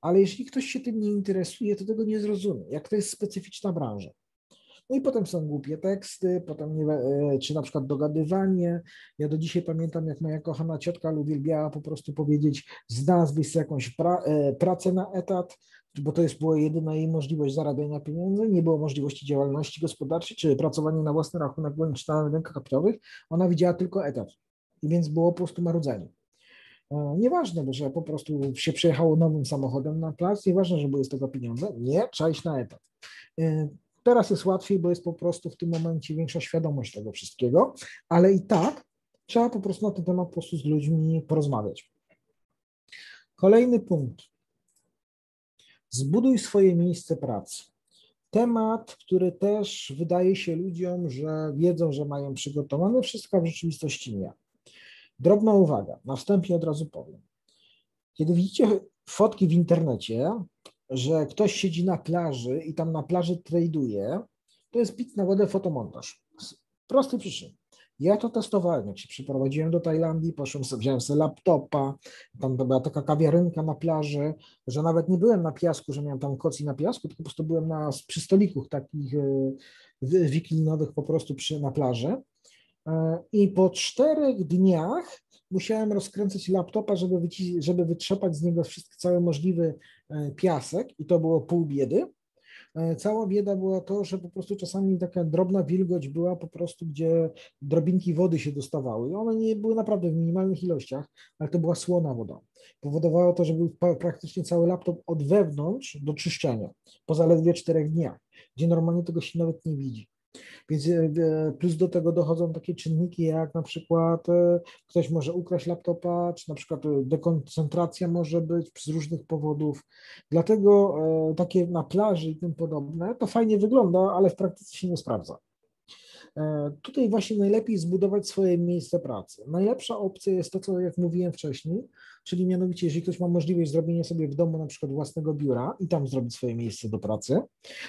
Ale jeśli ktoś się tym nie interesuje, to tego nie zrozumie, jak to jest specyficzna branża. No i potem są głupie teksty, potem nie, e, czy na przykład dogadywanie. Ja do dzisiaj pamiętam, jak moja kochana ciotka uwielbiała po prostu powiedzieć, znalazłbyś sobie jakąś pra, e, pracę na etat, bo to jest była jedyna jej możliwość zarabiania pieniędzy, nie było możliwości działalności gospodarczej, czy pracowania na własny rachunek, czy na rynkach kapitałowych, ona widziała tylko etat. I więc było po prostu marudzenie. E, nieważne, że po prostu się przyjechało nowym samochodem na plac, nieważne, że były z tego pieniądze, nie, trzeba iść na etat. Teraz jest łatwiej, bo jest po prostu w tym momencie większa świadomość tego wszystkiego, ale i tak trzeba po prostu na ten temat po prostu z ludźmi porozmawiać. Kolejny punkt. Zbuduj swoje miejsce pracy. Temat, który też wydaje się ludziom, że wiedzą, że mają przygotowane, wszystko w rzeczywistości nie. Drobna uwaga, na wstępie od razu powiem. Kiedy widzicie fotki w internecie, że ktoś siedzi na plaży i tam na plaży traduje, to jest bit na wodę fotomontaż. Z prostej. Ja to testowałem, jak się przyprowadziłem do Tajlandii, poszłem sobie, wziąłem sobie laptopa, tam była taka kawiarynka na plaży, że nawet nie byłem na piasku, że miałem tam kocji na piasku, tylko po prostu byłem na, przy stoliku takich e, wiklinowych po prostu przy, na plaży. E, I po czterech dniach musiałem rozkręcać laptopa, żeby, wyci- żeby wytrzepać z niego wszystki, cały możliwy e, piasek i to było pół biedy. E, cała bieda była to, że po prostu czasami taka drobna wilgoć była po prostu, gdzie drobinki wody się dostawały. I one nie były naprawdę w minimalnych ilościach, ale to była słona woda. Powodowało to, że był praktycznie cały laptop od wewnątrz do czyszczenia po zaledwie czterech dniach, gdzie normalnie tego się nawet nie widzi. Więc e, e, plus do tego dochodzą takie czynniki, jak na przykład e, ktoś może ukraść laptopa, czy na przykład dekoncentracja może być z różnych powodów. Dlatego takie na plaży i tym podobne, to fajnie wygląda, ale w praktyce się nie sprawdza. Tutaj właśnie najlepiej zbudować swoje miejsce pracy. Najlepsza opcja jest to, co jak mówiłem wcześniej, czyli mianowicie, jeżeli ktoś ma możliwość zrobienia sobie w domu na przykład własnego biura i tam zrobić swoje miejsce do pracy.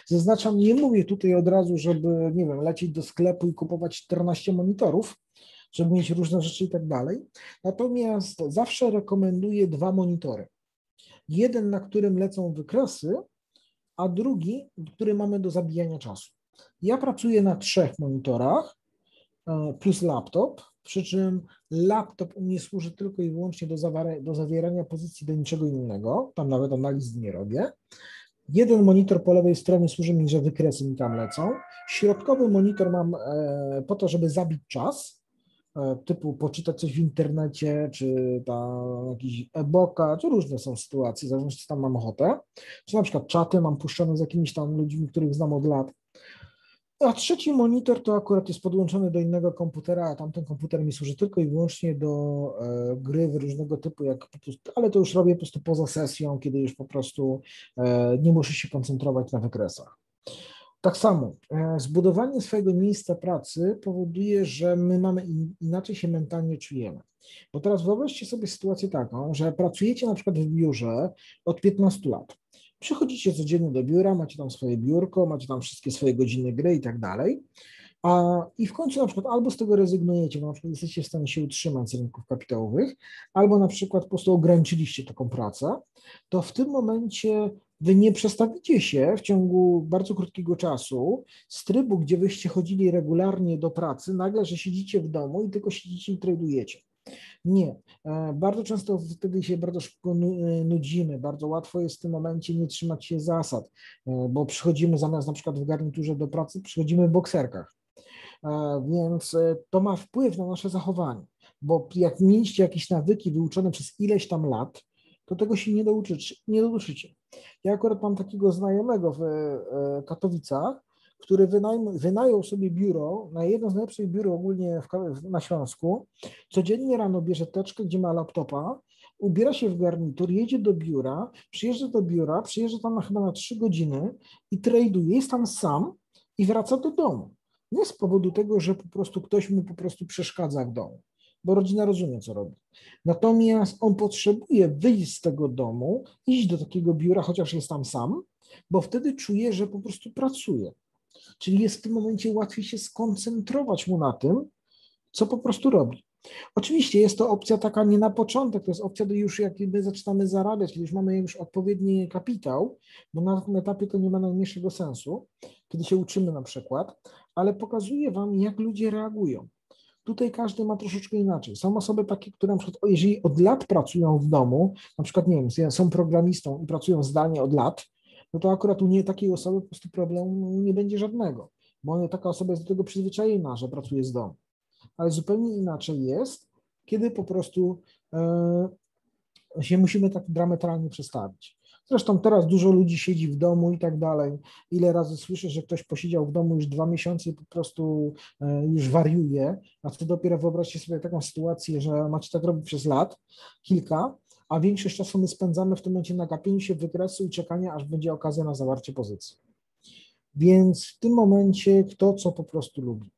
Zaznaczam, nie mówię tutaj od razu, żeby, nie wiem, lecieć do sklepu i kupować 14 monitorów, żeby mieć różne rzeczy i tak dalej. Natomiast zawsze rekomenduję dwa monitory. Jeden, na którym lecą wykresy, a drugi, który mamy do zabijania czasu. Ja pracuję na trzech monitorach e, plus laptop, przy czym laptop u mnie służy tylko i wyłącznie do, do zawierania pozycji do niczego innego, tam nawet analiz nie robię. Jeden monitor po lewej stronie służy mi, że wykresy mi tam lecą. Środkowy monitor mam e, po to, żeby zabić czas, e, typu poczytać coś w internecie, czy tam jakiś e-booka, czy różne są sytuacje, w zależności tam mam ochotę. Czy na przykład czaty mam puszczone z jakimiś tam ludźmi, których znam od lat, a trzeci monitor to akurat jest podłączony do innego komputera, a tamten komputer mi służy tylko i wyłącznie do e, gry różnego typu, jak prostu, ale to już robię po prostu poza sesją, kiedy już po prostu e, nie muszę się koncentrować na wykresach. Tak samo, e, zbudowanie swojego miejsca pracy powoduje, że my mamy in, inaczej się mentalnie czujemy. Bo teraz wyobraźcie sobie sytuację taką, że pracujecie na przykład w biurze od 15 lat. Przychodzicie codziennie do biura, macie tam swoje biurko, macie tam wszystkie swoje godziny gry i tak dalej. A, I w końcu na przykład albo z tego rezygnujecie, bo na przykład jesteście w stanie się utrzymać z rynków kapitałowych, albo na przykład po prostu ograniczyliście taką pracę, to w tym momencie wy nie przestawicie się w ciągu bardzo krótkiego czasu z trybu, gdzie wyście chodzili regularnie do pracy, nagle, że siedzicie w domu i tylko siedzicie i tradujecie. Nie. E, bardzo często wtedy się bardzo szybko e, nudzimy. Bardzo łatwo jest w tym momencie nie trzymać się zasad, e, bo przychodzimy zamiast na przykład w garniturze do pracy, przychodzimy w bokserkach. Więc to ma wpływ na nasze zachowanie, bo jak mieliście jakieś nawyki wyuczone przez ileś tam lat, to tego się nie douczycie. Nie douczycie. Ja akurat mam takiego znajomego w Katowicach, który wynajm, wynajął sobie biuro, na jedno z najlepszych biur ogólnie w, na Śląsku, codziennie rano bierze teczkę, gdzie ma laptopa, ubiera się w garnitur, jedzie do biura, przyjeżdża do biura, przyjeżdża tam na, chyba na trzy godziny i traduje, jest tam sam i wraca do domu. Nie z powodu tego, że po prostu ktoś mu po prostu przeszkadza w domu, bo rodzina rozumie, co robi. Natomiast on potrzebuje wyjść z tego domu, iść do takiego biura, chociaż jest tam sam, bo wtedy czuje, że po prostu pracuje. Czyli jest w tym momencie łatwiej się skoncentrować mu na tym, co po prostu robi. Oczywiście jest to opcja taka nie na początek, to jest opcja, do już jak my zaczynamy zarabiać, kiedy już mamy już odpowiedni kapitał, bo na tym etapie to nie ma najmniejszego sensu, kiedy się uczymy na przykład, ale pokazuje Wam, jak ludzie reagują. Tutaj każdy ma troszeczkę inaczej. Są osoby takie, które na przykład, jeżeli od lat pracują w domu, na przykład, nie wiem, są programistą i pracują zdalnie od lat, no to akurat u nie takiej osoby po prostu problemu nie będzie żadnego, bo taka osoba jest do tego przyzwyczajona, że pracuje z domu. Ale zupełnie inaczej jest, kiedy po prostu e, się musimy tak dramatycznie przestawić. Zresztą teraz dużo ludzi siedzi w domu i tak dalej. Ile razy słyszę, że ktoś posiedział w domu już dwa miesiące i po prostu e, już wariuje, a to dopiero wyobraźcie sobie taką sytuację, że macie tak robić przez lat, kilka, a większość czasu my spędzamy w tym momencie na gapieniu się wykresu i czekania, aż będzie okazja na zawarcie pozycji. Więc w tym momencie kto co po prostu lubi.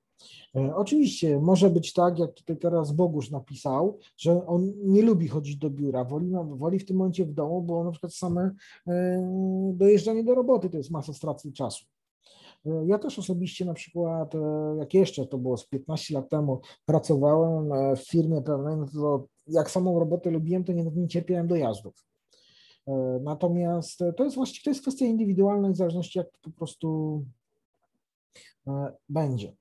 E, oczywiście może być tak, jak tutaj teraz Bogusz napisał, że on nie lubi chodzić do biura, woli, woli w tym momencie w domu, bo na przykład same e, dojeżdżanie do roboty to jest masa straty czasu. E, ja też osobiście na przykład, jak jeszcze to było z 15 lat temu, pracowałem w firmie pewnej, no to jak samą robotę lubiłem, to nie, nie cierpiałem dojazdów. E, natomiast to jest właściwie to jest kwestia indywidualna, w zależności jak to po prostu e, będzie.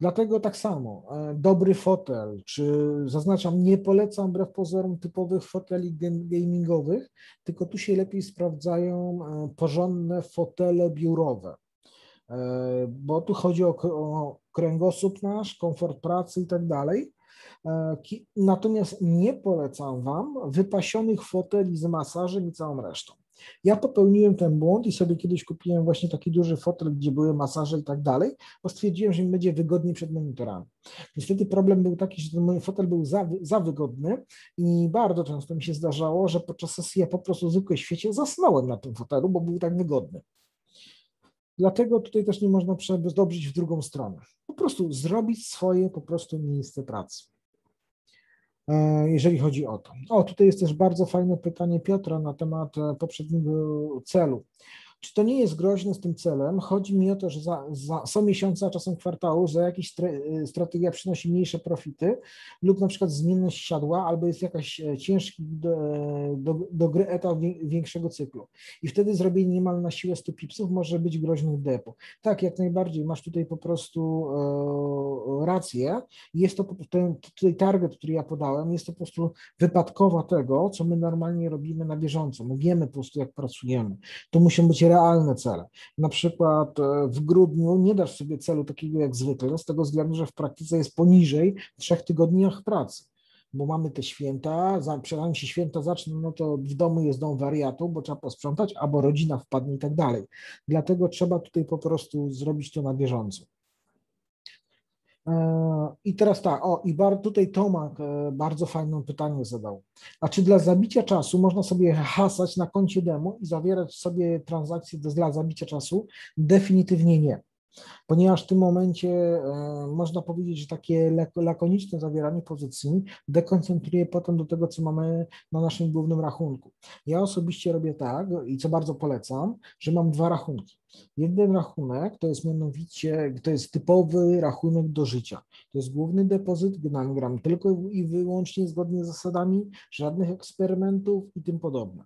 Dlatego tak samo, e, dobry fotel, czy zaznaczam, nie polecam wbrew pozorom typowych foteli gamingowych, tylko tu się lepiej sprawdzają porządne fotele biurowe, bo tu chodzi o, o kręgosłup nasz, komfort pracy i tak dalej. E, natomiast nie polecam Wam wypasionych foteli z masażem i całą resztą. Ja popełniłem ten błąd i sobie kiedyś kupiłem właśnie taki duży fotel, gdzie były masaże i tak dalej, bo stwierdziłem, że mi będzie wygodniej przed monitorami. Niestety problem był taki, że ten fotel był za, za wygodny i bardzo często mi się zdarzało, że podczas sesji ja po prostu w zwykłej świecie zasnąłem na tym fotelu, bo był tak wygodny. Dlatego tutaj też nie można zdobyć w drugą stronę. Po prostu zrobić swoje po prostu miejsce pracy. E, jeżeli chodzi o to. O, tutaj jest też bardzo fajne pytanie Piotra na temat e, poprzedniego celu. Czy to nie jest groźne z tym celem? Chodzi mi o to, że za, za, są miesiące, a czasem kwartału, że jakaś strategia przynosi mniejsze profity lub na przykład zmienność siadła, albo jest jakaś ciężki do, do, do gry etap większego cyklu. I wtedy zrobienie niemal na siłę 100 pipsów może być groźny w depo. Tak, jak najbardziej, masz tutaj po prostu e, rację. Jest to ten tutaj target, który ja podałem, jest to po prostu wypadkowa tego, co my normalnie robimy na bieżąco. My wiemy po prostu, jak pracujemy. To muszą być realne cele. Na przykład e, w grudniu nie dasz sobie celu takiego jak zwykle, z tego względu, że w praktyce jest poniżej trzech tygodniach pracy bo mamy te święta, zanim się święta zaczną, no to w domu jest dom wariatu, bo trzeba posprzątać, albo rodzina wpadnie i tak dalej. Dlatego trzeba tutaj po prostu zrobić to na bieżąco. I teraz tak, o, i bar, tutaj Tomak e, bardzo fajne pytanie zadał. A czy dla zabicia czasu można sobie hasać na koncie demo i zawierać sobie transakcje dla zabicia czasu? Definitywnie nie ponieważ w tym momencie e, można powiedzieć, że takie lakoniczne zawieranie pozycji dekoncentruje potem do tego, co mamy na naszym głównym rachunku. Ja osobiście robię tak i co bardzo polecam, że mam dwa rachunki. Jeden rachunek to jest mianowicie, to jest typowy rachunek do życia. To jest główny depozyt, gram tylko i wyłącznie zgodnie z zasadami, żadnych eksperymentów i tym podobne.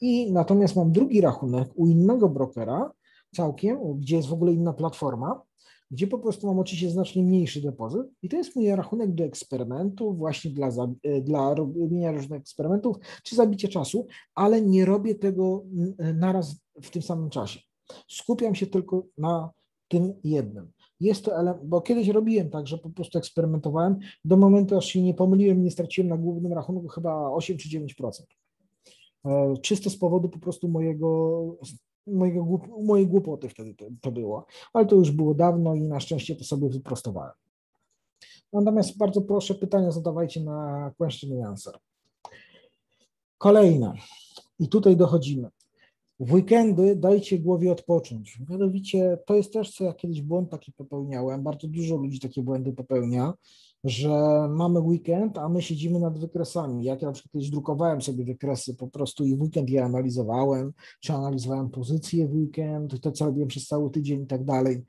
I natomiast mam drugi rachunek u innego brokera, całkiem, gdzie jest w ogóle inna platforma, gdzie po prostu mam oczywiście znacznie mniejszy depozyt i to jest mój rachunek do eksperymentów, właśnie dla, e, dla robienia różnych eksperymentów czy zabicia czasu, ale nie robię tego naraz w tym samym czasie. Skupiam się tylko na tym jednym. Jest to element, bo kiedyś robiłem tak, że po prostu eksperymentowałem, do momentu aż się nie pomyliłem, nie straciłem na głównym rachunku chyba 8 czy 9%. E, czysto z powodu po prostu mojego mojego, mojej głupoty wtedy to, to było, ale to już było dawno i na szczęście to sobie wyprostowałem. Natomiast bardzo proszę, pytania zadawajcie na question and answer. Kolejne. I tutaj dochodzimy. W weekendy dajcie głowie odpocząć. Mianowicie to jest też, co ja kiedyś błąd taki popełniałem. Bardzo dużo ludzi takie błędy popełnia, że mamy weekend, a my siedzimy nad wykresami. Jak ja na przykład kiedyś drukowałem sobie wykresy po prostu i weekend je analizowałem, czy analizowałem pozycje w weekend, to co robiłem przez cały tydzień i tak dalej,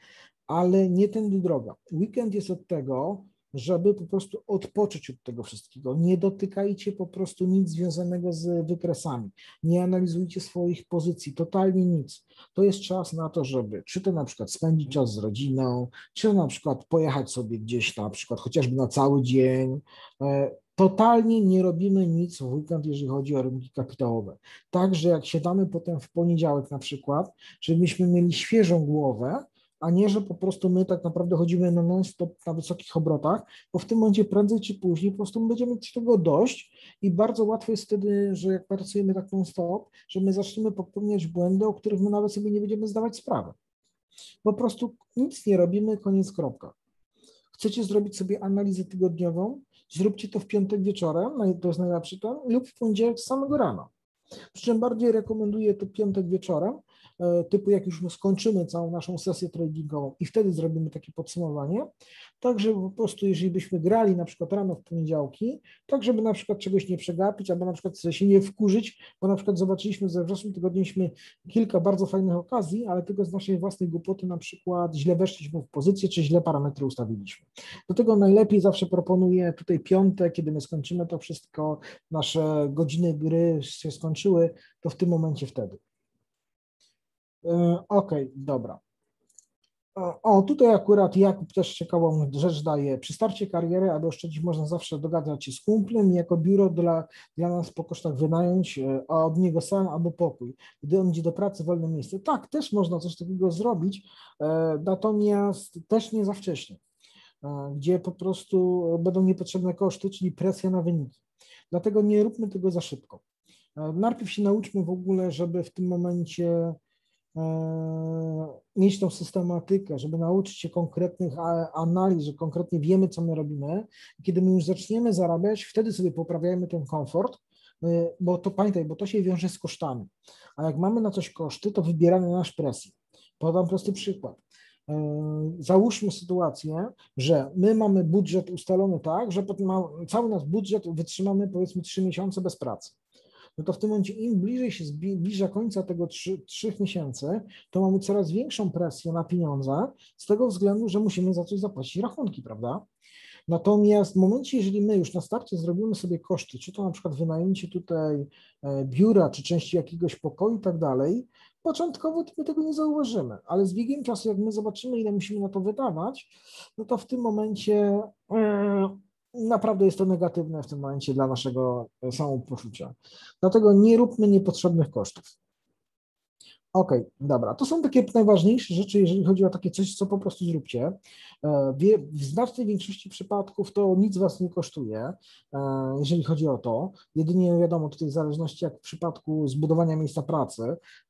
ale nie tędy droga. Weekend jest od tego, żeby po prostu odpocząć od tego wszystkiego. Nie dotykajcie po prostu nic związanego z wykresami. Nie analizujcie swoich pozycji, totalnie nic. To jest czas na to, żeby czy to na przykład spędzić czas z rodziną, czy na przykład pojechać sobie gdzieś na przykład chociażby na cały dzień. E, totalnie nie robimy nic w weekend, jeżeli chodzi o rynki kapitałowe. Także jak siadamy potem w poniedziałek na przykład, żebyśmy mieli świeżą głowę, a nie, że po prostu my tak naprawdę chodzimy na non-stop na wysokich obrotach, bo w tym momencie prędzej czy później po prostu będziemy mieć tego dość i bardzo łatwo jest wtedy, że jak pracujemy tak non-stop, że my zaczniemy popełniać błędy, o których my nawet sobie nie będziemy zdawać sprawy. Po prostu nic nie robimy, koniec kropka. Chcecie zrobić sobie analizę tygodniową? Zróbcie to w piątek wieczorem, to jest najlepszy ten, lub w poniedziałek z samego rana. Przy czym bardziej rekomenduję to piątek wieczorem, typu jak już skończymy całą naszą sesję tradingową i wtedy zrobimy takie podsumowanie, tak żeby po prostu, jeżeli byśmy grali na przykład rano w poniedziałki, tak żeby na przykład czegoś nie przegapić, albo na przykład się nie wkurzyć, bo na przykład zobaczyliśmy, że w zeszłym tygodniu mieliśmy kilka bardzo fajnych okazji, ale tylko z naszej własnej głupoty na przykład źle weszliśmy w pozycję, czy źle parametry ustawiliśmy. Do tego najlepiej zawsze proponuję tutaj piątek, kiedy my skończymy to wszystko, nasze godziny gry się skończyły, to w tym momencie wtedy. E, okej, okay, dobra. O, tutaj akurat Jakub też ciekawą rzecz daje. Przy starcie kariery, aby oszczędzić, można zawsze dogadać się z kumplem jako biuro dla, dla nas po kosztach wynająć, e, a od niego sam albo pokój. Gdy on idzie do pracy, wolne miejsce. Tak, też można coś takiego zrobić, e, natomiast też nie za wcześnie, gdzie po prostu będą niepotrzebne koszty, czyli presja na wyniki. Dlatego nie róbmy tego za szybko. Najpierw się nauczmy w ogóle, żeby w tym momencie E, mieć tą systematykę, żeby nauczyć się konkretnych analiz, że konkretnie wiemy, co my robimy. Kiedy my już zaczniemy zarabiać, wtedy sobie poprawiajmy ten komfort, e, bo to pamiętaj, bo to się wiąże z kosztami. A jak mamy na coś koszty, to wybieramy nasz presję. Podam prosty przykład. E, załóżmy sytuację, że my mamy budżet ustalony tak, że cały nasz budżet wytrzymamy powiedzmy trzy miesiące bez pracy no to w tym momencie im bliżej się zbliża końca tego trzy, trzech miesięcy, to mamy coraz większą presję na pieniądze z tego względu, że musimy za coś zapłacić rachunki, prawda? Natomiast w momencie, jeżeli my już na starcie zrobimy sobie koszty, czy to na przykład wynajęcie tutaj e, biura, czy części jakiegoś pokoju i tak dalej, początkowo my tego nie zauważymy, ale z biegiem czasu, jak my zobaczymy, ile musimy na to wydawać, no to w tym momencie e, naprawdę jest to negatywne w tym momencie dla naszego samopoczucia. Dlatego nie róbmy niepotrzebnych kosztów. Okej, okay, dobra. To są takie najważniejsze rzeczy, jeżeli chodzi o takie coś, co po prostu zróbcie. E, w znacznej większości przypadków to nic Was nie kosztuje, e, jeżeli chodzi o to. Jedynie wiadomo, tutaj w zależności jak w przypadku zbudowania miejsca pracy,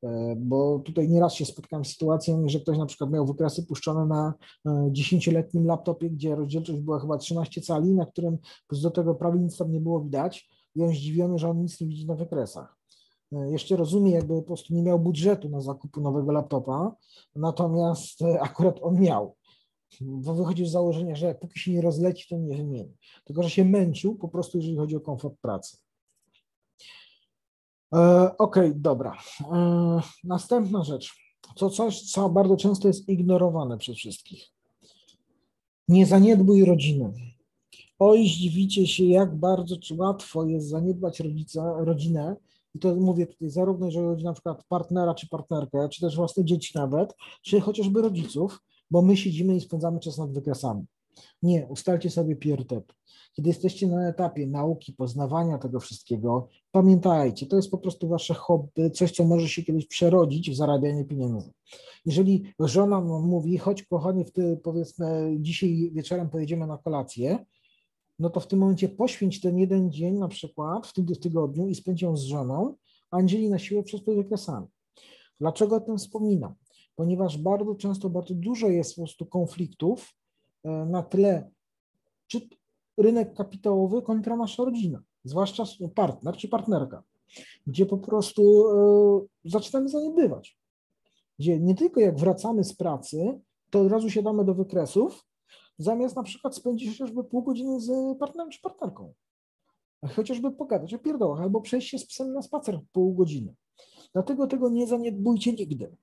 e, bo tutaj nieraz się spotkałem z sytuacją, że ktoś na przykład miał wykresy puszczone na 10-letnim laptopie, gdzie rozdzielczość była chyba 13 cali, na którym do tego prawie nic tam nie było widać i on zdziwiony, że on nic nie widzi na wykresach. E, jeszcze rozumie, jakby po prostu nie miał budżetu na zakup nowego laptopa, natomiast e, akurat on miał. Bo wychodził z założenia, że póki się nie rozleci, to nie wymieni. Tylko, że się męcił po prostu, jeżeli chodzi o komfort pracy. E, okej, okay, dobra. Następna rzecz. To coś, co bardzo często jest ignorowane przez wszystkich. Nie zaniedbuj rodziny. Oj, zdziwicie się, jak bardzo czy łatwo jest zaniedbać rodzinę, i to mówię tutaj zarówno, jeżeli chodzi na przykład partnera czy partnerkę, czy też własne dzieci nawet, czy chociażby rodziców, bo my siedzimy i spędzamy czas nad wykresami. Nie, ustalcie sobie priorytet. Kiedy jesteście na etapie nauki, poznawania tego wszystkiego, pamiętajcie, to jest po prostu wasze hobby, coś, co może się kiedyś przerodzić w zarabianie pieniędzy. Jeżeli żona mówi, chodź kochanie, w ty, powiedzmy, dzisiaj wieczorem pojedziemy na kolację, no to w tym momencie poświęć ten jeden dzień na przykład w tym tygodniu i spędź ją z żoną, aniżeli na siłę przez wykresami. Dlaczego o tym wspominam? Ponieważ bardzo często, bardzo dużo jest po prostu konfliktów e, na tle czy rynek kapitałowy kontra nasza rodzina, zwłaszcza partner czy partnerka, gdzie po prostu e, zaczynamy zaniedbywać. Gdzie nie tylko jak wracamy z pracy, to od razu siadamy do wykresów zamiast na przykład spędzić chociażby pół godziny z partnerem czy partnerką. Chociażby pogadać o pierdołach albo przejść się z psem na spacer pół godziny. Dlatego tego nie zaniedbujcie nigdy.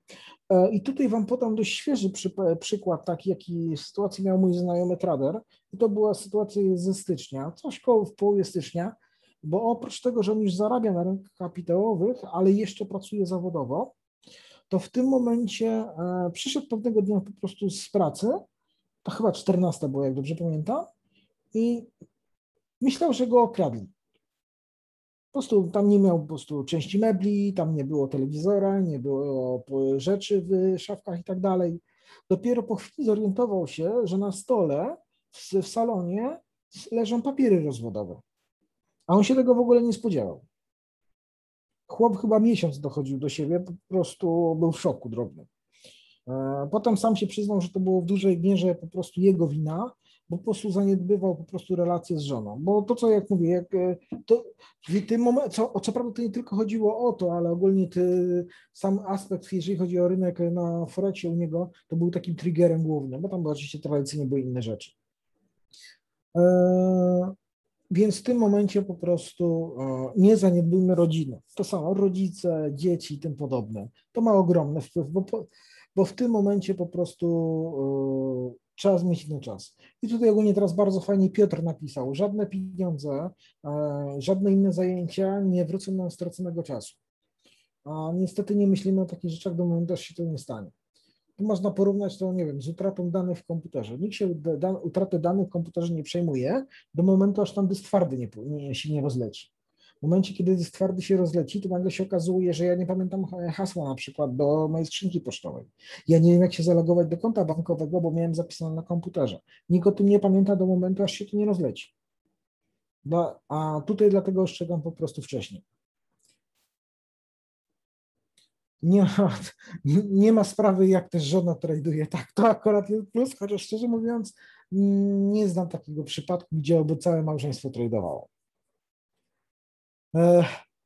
E, I tutaj Wam podam dość świeży przy, przykład, taki jaki sytuacji miał mój znajomy trader. I to była sytuacja ze stycznia, coś koło w połowie stycznia, bo oprócz tego, że on już zarabia na rynkach kapitałowych, ale jeszcze pracuje zawodowo, to w tym momencie e, przyszedł pewnego dnia po prostu z pracy to chyba 14 było, jak dobrze pamiętam, i myślał, że go okradli. Po prostu tam nie miał po prostu części mebli, tam nie było telewizora, nie było rzeczy w szafkach i tak dalej. Dopiero po chwili zorientował się, że na stole w, w salonie leżą papiery rozwodowe. A on się tego w ogóle nie spodziewał. Chłop chyba miesiąc dochodził do siebie, po prostu był w szoku drobnym. E, potem sam się przyznał, że to było w dużej mierze po prostu jego wina, bo po prostu zaniedbywał po prostu relacje z żoną. Bo to, co jak mówię, jak, e, to w tym momencie, co, co prawda to nie tylko chodziło o to, ale ogólnie ty, sam aspekt, jeżeli chodzi o rynek na Forexie u niego, to był takim triggerem głównym, bo tam oczywiście tradycyjnie były inne rzeczy. E, więc w tym momencie po prostu nie zaniedbujmy rodziny. To samo rodzice, dzieci i tym podobne. To ma ogromny wpływ, bo po, bo w tym momencie po prostu yy, trzeba zmienić ten czas. I tutaj ogólnie teraz bardzo fajnie Piotr napisał, żadne pieniądze, yy, żadne inne zajęcia nie wrócą nam straconego czasu. A niestety nie myślimy o takich rzeczach do momentu, aż się to nie stanie. Tu można porównać to, nie wiem, z utratą danych w komputerze. Nikt się da, utraty danych w komputerze nie przejmuje do momentu, aż tam dysk twardy nie, nie, się nie rozleci. W momencie, kiedy twardy się rozleci, to nagle się okazuje, że ja nie pamiętam hasła na przykład do mojej skrzynki pocztowej. Ja nie wiem, jak się zalogować do konta bankowego, bo miałem zapisane na komputerze. Nikt o tym nie pamięta do momentu, aż się to nie rozleci. No, a tutaj dlatego ostrzegam po prostu wcześniej. Nie ma, nie ma sprawy, jak też żona traduje. Tak, to akurat jest plus, chociaż szczerze mówiąc, nie znam takiego przypadku, gdzie by całe małżeństwo tradowało.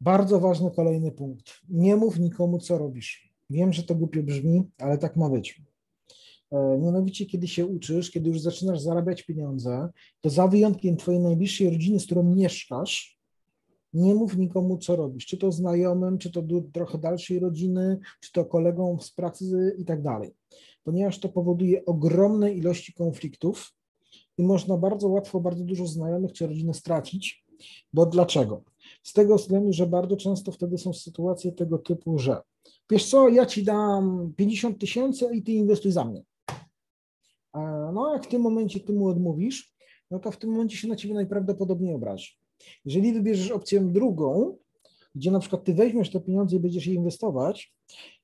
Bardzo ważny kolejny punkt. Nie mów nikomu, co robisz. Wiem, że to głupio brzmi, ale tak ma być. E, mianowicie, kiedy się uczysz, kiedy już zaczynasz zarabiać pieniądze, to za wyjątkiem Twojej najbliższej rodziny, z którą mieszkasz, Nie mów nikomu, co robisz, czy to znajomym, czy to trochę dalszej rodziny, czy to kolegom z pracy i tak dalej, ponieważ to powoduje ogromne ilości konfliktów i można bardzo łatwo bardzo dużo znajomych czy rodziny stracić. Bo dlaczego? Z tego względu, że bardzo często wtedy są sytuacje tego typu, że wiesz co, ja ci dam 50 tysięcy i ty inwestuj za mnie. No, jak w tym momencie ty mu odmówisz, no to w tym momencie się na ciebie najprawdopodobniej obrazi. Jeżeli wybierzesz opcję drugą, gdzie na przykład ty weźmiesz te pieniądze i będziesz je inwestować,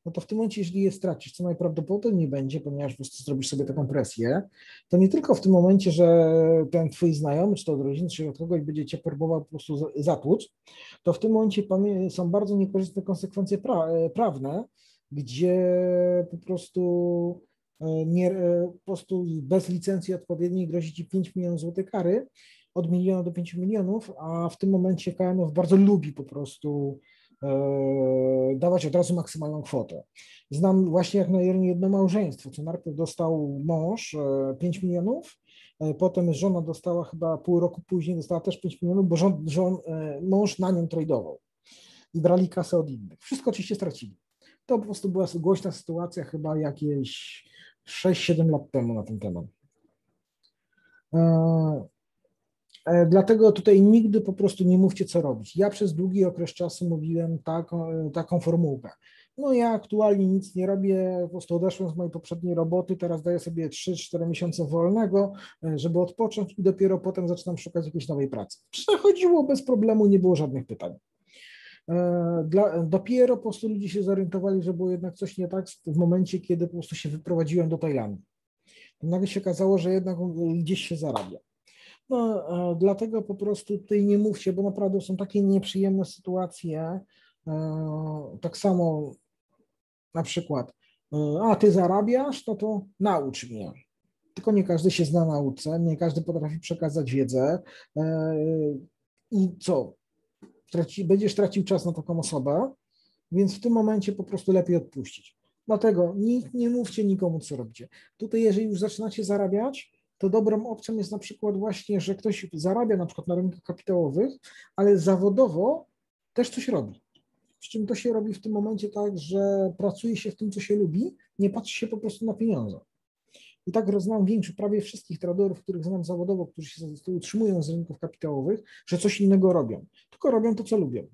no to w tym momencie, jeżeli je stracisz, co najprawdopodobniej będzie, ponieważ po prostu zrobisz sobie taką presję, to nie tylko w tym momencie, że ten twój znajomy, czy to od rodziny, czy od kogoś będzie cię próbował po prostu zatłuc, to w tym momencie są bardzo niekorzystne konsekwencje pra prawne, gdzie po prostu e, nie, e, po prostu bez licencji odpowiedniej grozi ci 5 milionów złotych kary, od miliona do 5 milionów, a w tym momencie KMF bardzo lubi po prostu e, dawać od razu maksymalną kwotę. Znam właśnie jak na jedno małżeństwo, co najpierw dostał mąż 5 e, milionów, e, potem żona dostała chyba pół roku później, dostała też 5 milionów, bo żon, żon, mąż na nią tradował i brali kasę od innych. Wszystko oczywiście stracili. To po prostu była głośna sytuacja chyba jakieś 6-7 lat temu na ten temat. E, dlatego tutaj nigdy po prostu nie mówcie, co robić. Ja przez długi okres czasu mówiłem taką, e, taką formułkę. No ja aktualnie nic nie robię, po prostu odeszłem z mojej poprzedniej roboty, teraz daję sobie 3-4 miesiące wolnego, e, żeby odpocząć i dopiero potem zaczynam szukać jakiejś nowej pracy. Przechodziło bez problemu, nie było żadnych pytań. Dla, dopiero po prostu ludzie się zorientowali, że było jednak coś nie tak w momencie, kiedy po prostu się wyprowadziłem do Tajlandii. Nagle się okazało, że jednak gdzieś się zarabia. No, e, dlatego po prostu tutaj nie mówcie, bo naprawdę są takie nieprzyjemne sytuacje. E, tak samo na przykład, e, a ty zarabiasz, no to naucz mnie. Tylko nie każdy się zna nauce, nie każdy potrafi przekazać wiedzę. I co? Traci, będziesz tracił czas na taką osobę, więc w tym momencie po prostu lepiej odpuścić. Dlatego nie, nie mówcie nikomu, co robicie. Tutaj, jeżeli już zaczynacie zarabiać, to dobrą opcją jest na przykład właśnie, że ktoś zarabia na przykład na rynkach kapitałowych, ale zawodowo też coś robi. Z czym to się robi w tym momencie tak, że pracuje się w tym, co się lubi, nie patrzy się po prostu na pieniądze. I tak znam większość, prawie wszystkich traderów, których znam zawodowo, którzy się utrzymują z rynków kapitałowych, że coś innego robią, tylko robią to, co lubią.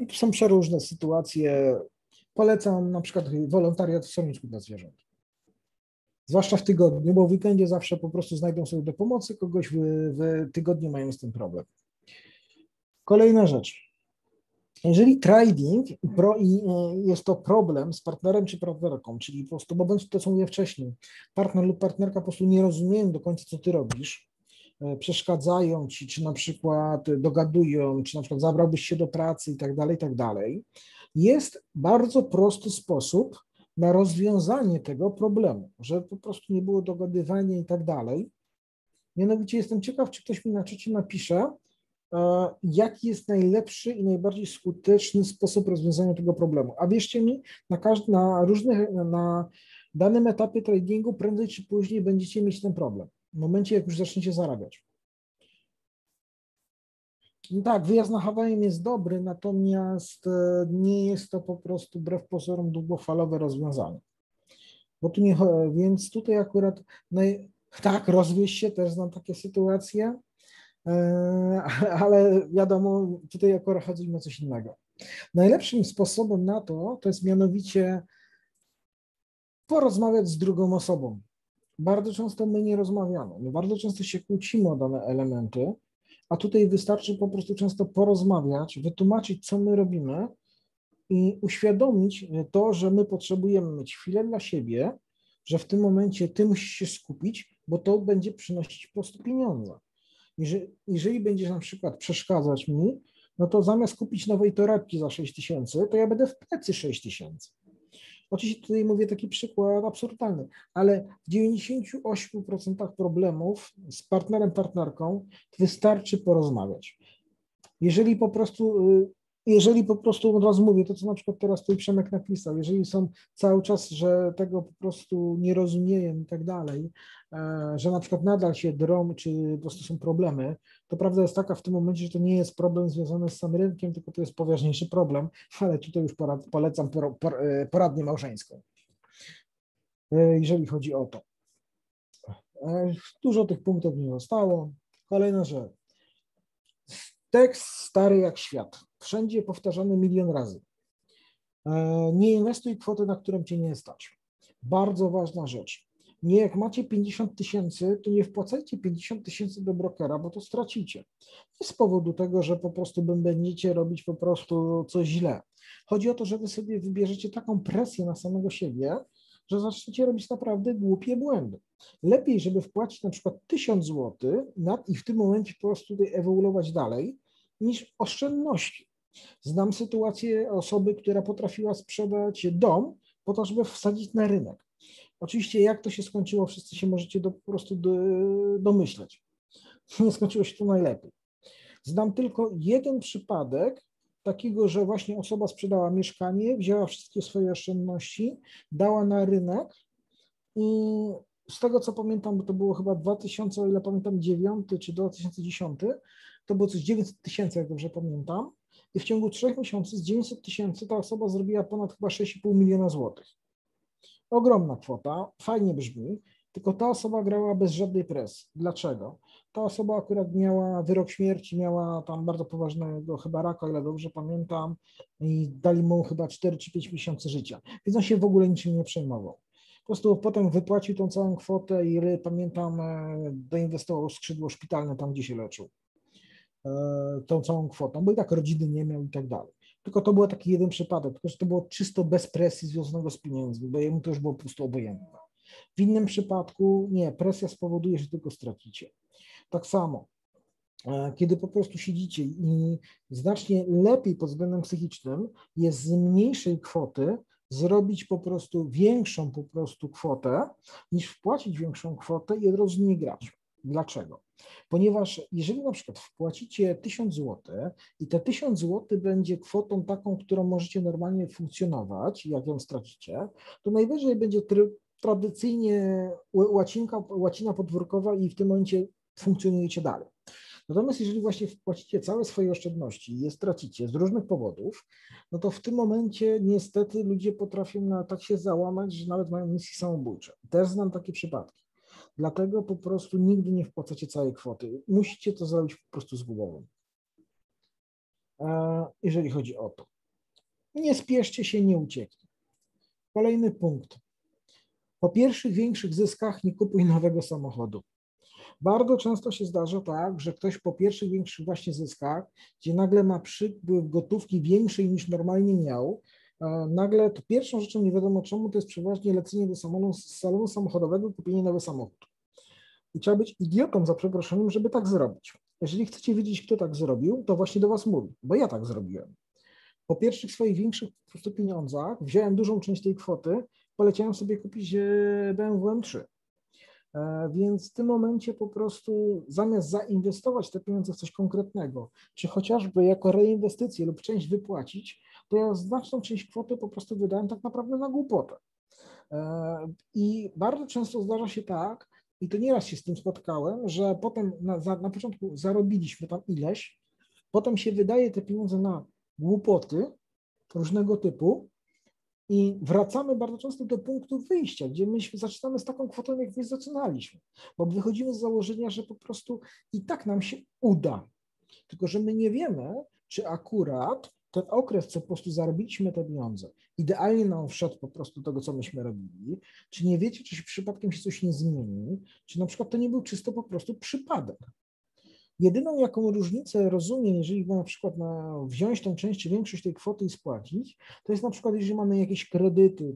I tu są przeróżne sytuacje. Polecam na przykład wolontariat w soniczku dla zwierząt zwłaszcza w tygodniu, bo w weekendzie zawsze po prostu znajdą sobie do pomocy kogoś, w, w tygodniu mają z tym problem. Kolejna rzecz. Jeżeli trading pro, i e, jest to problem z partnerem czy partnerką, czyli po prostu, bo bądź to, co mówię wcześniej, partner lub partnerka po prostu nie rozumieją do końca, co ty robisz, e, przeszkadzają ci, czy na przykład dogadują, czy na przykład zabrałbyś się do pracy i tak dalej, i tak dalej, jest bardzo prosty sposób, na rozwiązanie tego problemu, że po prostu nie było dogadywania i tak dalej. Mianowicie jestem ciekaw, czy ktoś mi na czacie napisze, e, jaki jest najlepszy i najbardziej skuteczny sposób rozwiązania tego problemu. A wierzcie mi, na, każdy, na różnych, na danym etapie tradingu prędzej czy później będziecie mieć ten problem. W momencie, jak już zaczniecie zarabiać. No tak, wyjazd na Hawaje jest dobry, natomiast e, nie jest to po prostu wbrew pozorom długofalowe rozwiązanie. Bo tu nie, więc tutaj akurat, no, tak, rozwieść się, też znam takie sytuacje, e, ale wiadomo, tutaj akurat chodzi o coś innego. Najlepszym sposobem na to, to jest mianowicie porozmawiać z drugą osobą. Bardzo często my nie rozmawiamy, my bardzo często się kłócimy o dane elementy, a tutaj wystarczy po prostu często porozmawiać, wytłumaczyć, co my robimy i uświadomić to, że my potrzebujemy mieć chwilę dla siebie, że w tym momencie ty musisz się skupić, bo to będzie przynosić po prostu pieniądze. Jeżeli, jeżeli będziesz na przykład przeszkadzać mi, no to zamiast kupić nowej torebki za 6 tysięcy, to ja będę w plecy 6 tysięcy. Oczywiście tutaj mówię taki przykład absurdalny, ale w 98% problemów z partnerem, partnerką wystarczy porozmawiać. Jeżeli po prostu y, jeżeli po prostu od razu mówię, to co na przykład teraz tutaj Przemek napisał, jeżeli są cały czas, że tego po prostu nie rozumieją i tak dalej, e, że na przykład nadal się drą, czy po prostu są problemy, to prawda jest taka w tym momencie, że to nie jest problem związany z samym rynkiem, tylko to jest poważniejszy problem, ale tutaj już porad, polecam e, poradnię małżeńską, e, jeżeli chodzi o to. Dużo tych punktów nie zostało. Kolejna rzecz. Tekst stary jak świat wszędzie powtarzany milion razy. E, nie inwestuj kwoty, na którą cię nie stać. Bardzo ważna rzecz. Nie jak macie 50 tysięcy, to nie wpłacajcie 50 tysięcy do brokera, bo to stracicie. Nie z powodu tego, że po prostu będziecie robić po prostu coś źle. Chodzi o to, że wy sobie wybierzecie taką presję na samego siebie, że zaczniecie robić naprawdę głupie błędy. Lepiej, żeby wpłacić na przykład 1000 zł i w tym momencie po prostu tutaj ewoluować dalej, niż oszczędności. Znam sytuację osoby, która potrafiła sprzedać dom po to, żeby wsadzić na rynek. Oczywiście jak to się skończyło, wszyscy się możecie do, po prostu do, domyśleć. Nie skończyło się to najlepiej. Znam tylko jeden przypadek takiego, że właśnie osoba sprzedała mieszkanie, wzięła wszystkie swoje oszczędności, dała na rynek i z tego co pamiętam, bo to było chyba 2000, o ile pamiętam, 9 czy 2010, to było coś 900 tysięcy, jak dobrze pamiętam i w ciągu trzech miesięcy z 900 tysięcy ta osoba zrobiła ponad chyba 6,5 miliona złotych. Ogromna kwota, fajnie brzmi, tylko ta osoba grała bez żadnej presji. Dlaczego? Ta osoba akurat miała wyrok śmierci, miała tam bardzo poważnego chyba raka, ile dobrze pamiętam, i dali mu chyba 4 czy 5 miesięcy życia, więc on się w ogóle niczym nie przejmował. Po prostu potem wypłacił tą całą kwotę i pamiętam, e, doinwestował w skrzydło szpitalne tam, gdzie się leczył. E, tą całą kwotą, bo i tak rodziny nie miał i tak dalej. Tylko to był taki jeden przypadek, tylko że to było czysto bez presji związanego z pieniędzmi, bo jemu to już było po prostu obojętne. W innym przypadku nie, presja spowoduje, że tylko stracicie. Tak samo, e, kiedy po prostu siedzicie i znacznie lepiej pod względem psychicznym jest z mniejszej kwoty zrobić po prostu większą po prostu kwotę, niż wpłacić większą kwotę i od razu nie grać. Dlaczego? Ponieważ jeżeli na przykład wpłacicie 1000 zł i te 1000 zł będzie kwotą taką, którą możecie normalnie funkcjonować, jak ją stracicie, to najwyżej będzie tradycyjnie łacinka, łacina podwórkowa i w tym momencie funkcjonujecie dalej. Natomiast jeżeli właśnie wpłacicie całe swoje oszczędności i je stracicie z różnych powodów, no to w tym momencie niestety ludzie potrafią na, tak się załamać, że nawet mają misje samobójcze. Też znam takie przypadki. Dlatego po prostu nigdy nie wpłacacie całej kwoty. Musicie to zrobić po prostu z głową. E, jeżeli chodzi o to. Nie spieszcie się, nie ucieknie. Kolejny punkt. Po pierwszych większych zyskach nie kupuj nowego samochodu. Bardzo często się zdarza tak, że ktoś po pierwszych większych właśnie zyskach, gdzie nagle ma przypływ gotówki większej niż normalnie miał, nagle to pierwszą rzeczą nie wiadomo czemu to jest przeważnie lecenie do salonu, salonu samochodowego kupienie nowy samochód. I trzeba być idiotą za przeproszeniem, żeby tak zrobić. Jeżeli chcecie wiedzieć, kto tak zrobił, to właśnie do was mówi, bo ja tak zrobiłem. Po pierwszych swoich większych po prostu pieniądzach wziąłem dużą część tej kwoty, poleciałem sobie kupić e, BMW M3. E, więc w tym momencie po prostu zamiast zainwestować te pieniądze w coś konkretnego, czy chociażby jako reinwestycję lub część wypłacić, to ja znaczną część kwoty po prostu wydałem tak naprawdę na głupotę. E, I bardzo często zdarza się tak, i to nieraz się z tym spotkałem, że potem na, na początku zarobiliśmy tam ileś, potem się wydaje te pieniądze na głupoty różnego typu i wracamy bardzo często do punktu wyjścia, gdzie my zaczynamy z taką kwotą, jak my zaczynaliśmy, bo wychodzimy z założenia, że po prostu i tak nam się uda, tylko że my nie wiemy, czy akurat ten okres, co po prostu zarobiliśmy te pieniądze, idealnie nam wszedł po prostu tego, co myśmy robili, czy nie wiecie, czy przypadkiem się coś nie zmieni, czy na przykład to nie był czysto po prostu przypadek. Jedyną jaką różnicę rozumiem, jeżeli na przykład na wziąć tą część czy większość tej kwoty i spłacić, to jest na przykład, jeżeli mamy jakieś kredyty,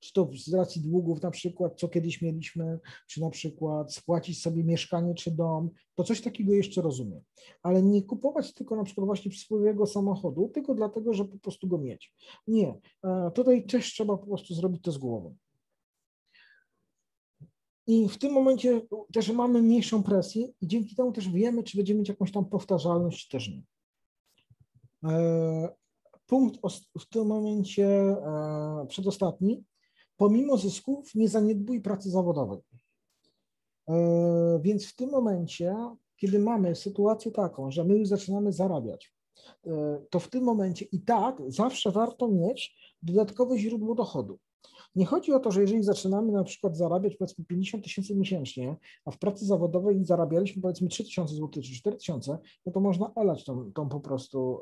czy to z racji długów na przykład, co kiedyś mieliśmy, czy na przykład spłacić sobie mieszkanie czy dom, to coś takiego jeszcze rozumiem. Ale nie kupować tylko na przykład właśnie swojego samochodu, tylko dlatego, że po prostu go mieć. Nie, e, tutaj też trzeba po prostu zrobić to z głową. I w tym momencie też mamy mniejszą presję i dzięki temu też wiemy, czy będziemy mieć jakąś tam powtarzalność, czy też nie. Punkt w tym momencie przedostatni. Pomimo zysków nie zaniedbuj pracy zawodowej. Więc w tym momencie, kiedy mamy sytuację taką, że my już zaczynamy zarabiać, to w tym momencie i tak zawsze warto mieć dodatkowe źródło dochodu. Nie chodzi o to, że jeżeli zaczynamy na przykład zarabiać powiedzmy 50 tysięcy miesięcznie, a w pracy zawodowej zarabialiśmy powiedzmy 3 tysiące złotych czy 4 tysiące, no to można olać tą, tą po prostu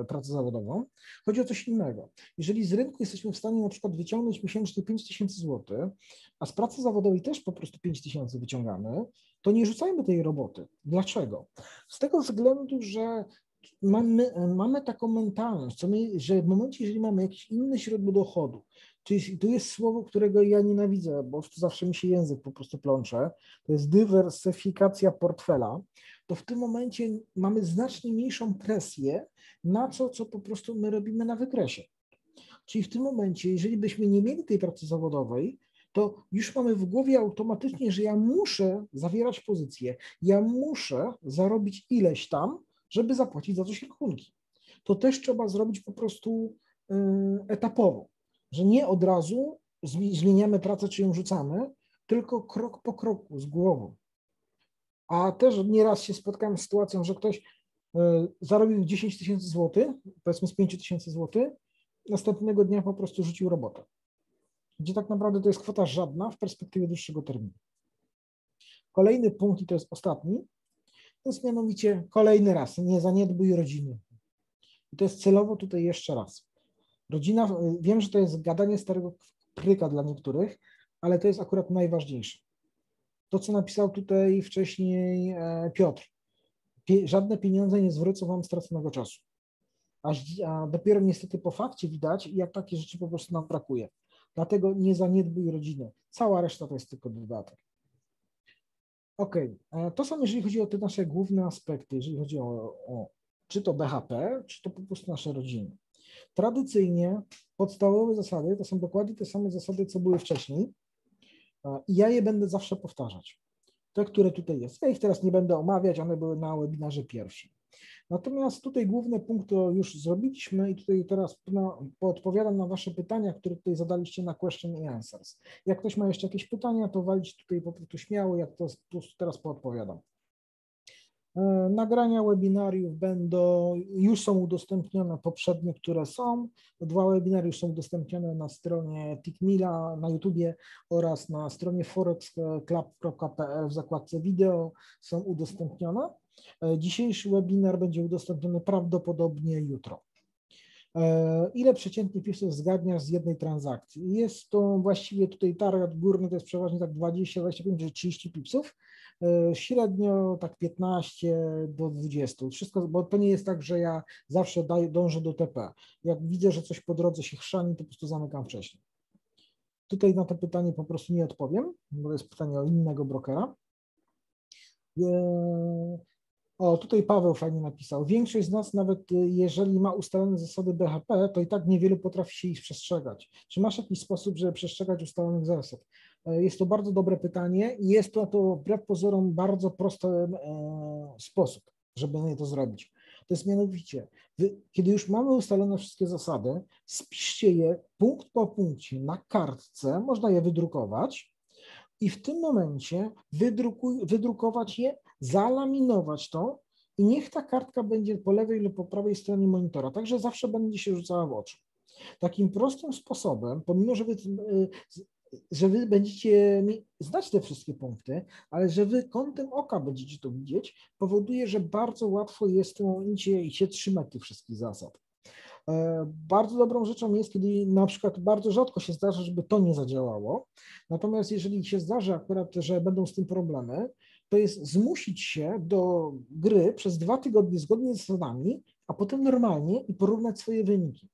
e, pracę zawodową. Chodzi o coś innego. Jeżeli z rynku jesteśmy w stanie na przykład wyciągnąć miesięcznie 5 tysięcy złotych, a z pracy zawodowej też po prostu 5 tysięcy wyciągamy, to nie rzucajmy tej roboty. Dlaczego? Z tego względu, że mamy, mamy taką mentalność, co my, że w momencie, jeżeli mamy jakieś inne źródło dochodu, Czyli tu jest słowo, którego ja nienawidzę, bo zawsze mi się język po prostu plącze. To jest dywersyfikacja portfela. To w tym momencie mamy znacznie mniejszą presję na to, co po prostu my robimy na wykresie. Czyli w tym momencie, jeżeli byśmy nie mieli tej pracy zawodowej, to już mamy w głowie automatycznie, że ja muszę zawierać pozycję, ja muszę zarobić ileś tam, żeby zapłacić za coś rachunki. To też trzeba zrobić po prostu y, etapowo że nie od razu zmieniamy pracę czy ją rzucamy, tylko krok po kroku, z głową. A też nieraz się spotkałem z sytuacją, że ktoś e, zarobił 10 tysięcy złotych, powiedzmy z 5 tysięcy złotych, następnego dnia po prostu rzucił robotę. Gdzie tak naprawdę to jest kwota żadna w perspektywie dłuższego terminu. Kolejny punkt, i to jest ostatni, to jest mianowicie kolejny raz, nie zaniedbuj rodziny. I to jest celowo tutaj jeszcze raz. Rodzina, wiem, że to jest gadanie starego pryka dla niektórych, ale to jest akurat najważniejsze. To, co napisał tutaj wcześniej e, Piotr. Żadne pieniądze nie zwrócą wam straconego czasu. A dopiero niestety po fakcie widać, jak takie rzeczy po prostu nam brakuje. Dlatego nie zaniedbuj rodziny. Cała reszta to jest tylko dodatek. OK, e, to są jeżeli chodzi o te nasze główne aspekty, jeżeli chodzi o, o czy to BHP, czy to po prostu nasze rodziny. Tradycyjnie podstawowe zasady to są dokładnie te same zasady, co były wcześniej i ja je będę zawsze powtarzać. Te, które tutaj jest. Ja ich teraz nie będę omawiać, one były na webinarze pierwszym. Natomiast tutaj główne punkty już zrobiliśmy i tutaj teraz odpowiadam na Wasze pytania, które tutaj zadaliście na question i answers. Jak ktoś ma jeszcze jakieś pytania, to walić tutaj po prostu śmiało, jak to teraz poodpowiadam. E, nagrania webinariów będą, już są udostępnione poprzednie, które są. Dwa webinary już są udostępnione na stronie Tikmila na YouTubie oraz na stronie forexclub.pl w zakładce wideo są udostępnione. E, dzisiejszy webinar będzie udostępniony prawdopodobnie jutro. E, ile przeciętnie PIPsów zgadniasz z jednej transakcji? Jest to właściwie tutaj target górny, to jest przeważnie tak 20, 25 30 PIPsów. E, średnio tak 15 do 20. Wszystko, bo to nie jest tak, że ja zawsze daj, dążę do TP. Jak widzę, że coś po drodze się chrzani, to po prostu zamykam wcześniej. Tutaj na to pytanie po prostu nie odpowiem, bo jest pytanie o innego brokera. E, o, tutaj Paweł fajnie napisał. Większość z nas, nawet y, jeżeli ma ustalone zasady BHP, to i tak niewielu potrafi się ich przestrzegać. Czy masz jakiś sposób, żeby przestrzegać ustalonych zasad? E, jest to bardzo dobre pytanie i jest to, to wbrew pozorom bardzo prosty e, sposób, żeby to zrobić. To jest mianowicie, wy, kiedy już mamy ustalone wszystkie zasady, spiszcie je punkt po punkcie na kartce, można je wydrukować i w tym momencie wydrukuj, wydrukować je, zalaminować to i niech ta kartka będzie po lewej lub po prawej stronie monitora, także zawsze będzie się rzucała w oczy. Takim prostym sposobem, pomimo że wy, y, że wy będziecie znać te wszystkie punkty, ale że wy kątem oka będziecie to widzieć, powoduje, że bardzo łatwo jest w tym momencie i się trzymać tych wszystkich zasad. E, bardzo dobrą rzeczą jest, kiedy na przykład bardzo rzadko się zdarza, żeby to nie zadziałało. Natomiast jeżeli się zdarzy akurat, że będą z tym problemy, to jest zmusić się do gry przez dwa tygodnie zgodnie z zasadami, a potem normalnie i porównać swoje wyniki.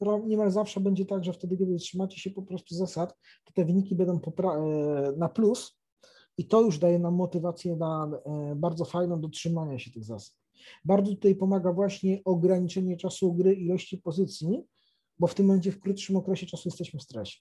Niemal zawsze będzie tak, że wtedy, kiedy trzymacie się po prostu zasad, to te wyniki będą e, na plus i to już daje nam motywację na e, bardzo fajną do trzymania się tych zasad. Bardzo tutaj pomaga właśnie ograniczenie czasu gry, ilości pozycji, bo w tym momencie w krótszym okresie czasu jesteśmy w stresie.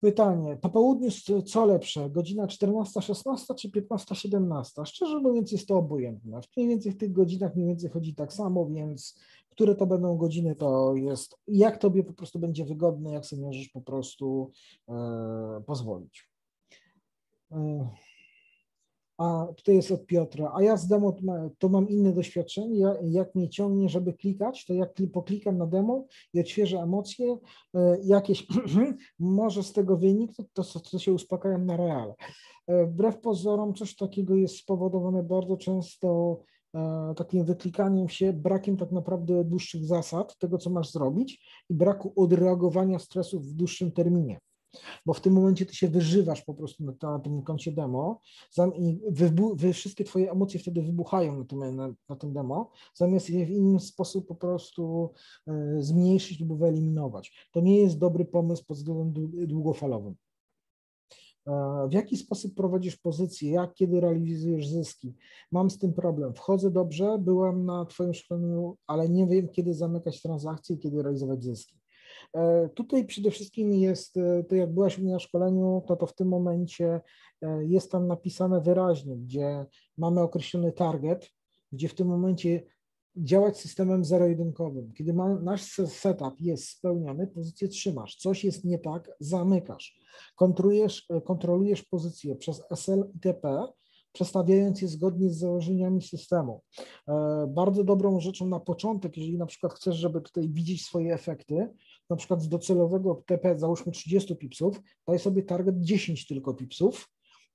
Pytanie, po południu co lepsze, godzina 14-16 czy 15-17? Szczerze mówiąc jest to obojętne. Mniej więcej w tych godzinach mniej więcej chodzi tak samo, więc które to będą godziny, to jest jak tobie po prostu będzie wygodne, jak sobie możesz po prostu e, pozwolić. E, a tutaj jest od Piotra, a ja z demo to mam inne doświadczenie, ja, jak mnie ciągnie, żeby klikać, to jak poklikam na demo i odświeżę emocje, e, jakieś może z tego wynik, to, to, to się uspokajam na reale. Wbrew pozorom coś takiego jest spowodowane bardzo często takim wyklikaniem się, brakiem tak naprawdę dłuższych zasad tego, co masz zrobić i braku odreagowania stresów w dłuższym terminie bo w tym momencie ty się wyżywasz po prostu na, na tym koncie demo i wybu, wy, wszystkie twoje emocje wtedy wybuchają na tym, na, na tym demo, zamiast je w inny sposób po prostu e, zmniejszyć lub wyeliminować. To nie jest dobry pomysł pod względem długofalowym. W jaki sposób prowadzisz pozycję, jak, kiedy realizujesz zyski? Mam z tym problem. Wchodzę dobrze, byłem na Twoim szkoleniu, ale nie wiem, kiedy zamykać transakcje i kiedy realizować zyski. E, tutaj przede wszystkim jest, e, to jak byłaś u mnie na szkoleniu, to to w tym momencie e, jest tam napisane wyraźnie, gdzie mamy określony target, gdzie w tym momencie działać systemem zero-jedynkowym. Kiedy ma, nasz setup jest spełniony, pozycję trzymasz. Coś jest nie tak, zamykasz. Kontrolujesz, kontrolujesz pozycję przez SL i TP, przestawiając je zgodnie z założeniami systemu. Bardzo dobrą rzeczą na początek, jeżeli na przykład chcesz, żeby tutaj widzieć swoje efekty, na przykład z docelowego TP załóżmy 30 pipsów, daj sobie target 10 tylko pipsów,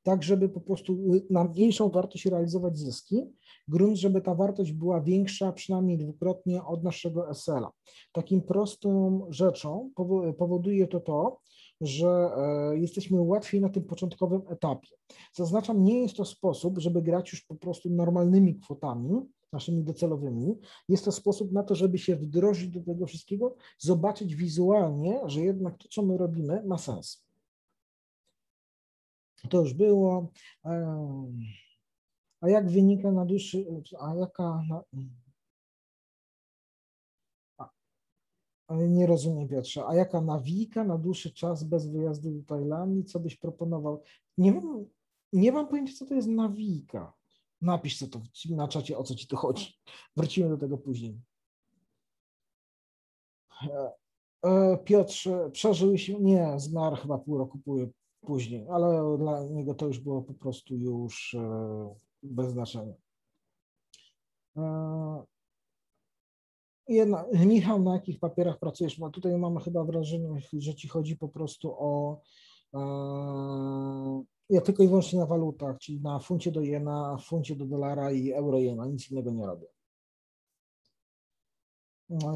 tak żeby po prostu y, na mniejszą wartość realizować zyski, grunt, żeby ta wartość była większa przynajmniej dwukrotnie od naszego SL-a. Takim prostą rzeczą powoduje to to, że e, jesteśmy łatwiej na tym początkowym etapie. Zaznaczam, nie jest to sposób, żeby grać już po prostu normalnymi kwotami, naszymi docelowymi. Jest to sposób na to, żeby się wdrożyć do tego wszystkiego, zobaczyć wizualnie, że jednak to, co my robimy, ma sens. To już było. A jak wynika na dłuższy, a jaka. A, nie rozumiem, Piotrze. A jaka nawika na dłuższy czas bez wyjazdu do Tajlandii? Co byś proponował? Nie wiem, nie mam pojęcia, co to jest nawika. Napisz co to na czacie, o co ci tu chodzi. Wrócimy do tego później. E, e, Piotr przeżył się, nie, zmarł chyba pół roku później, ale dla niego to już było po prostu już e, bez znaczenia. Jedna, Michał, na jakich papierach pracujesz? Bo tutaj mamy chyba wrażenie, że ci chodzi po prostu o ja tylko i wyłącznie na walutach, czyli na funcie do jena, funcie do dolara i euro jena, nic innego nie robię.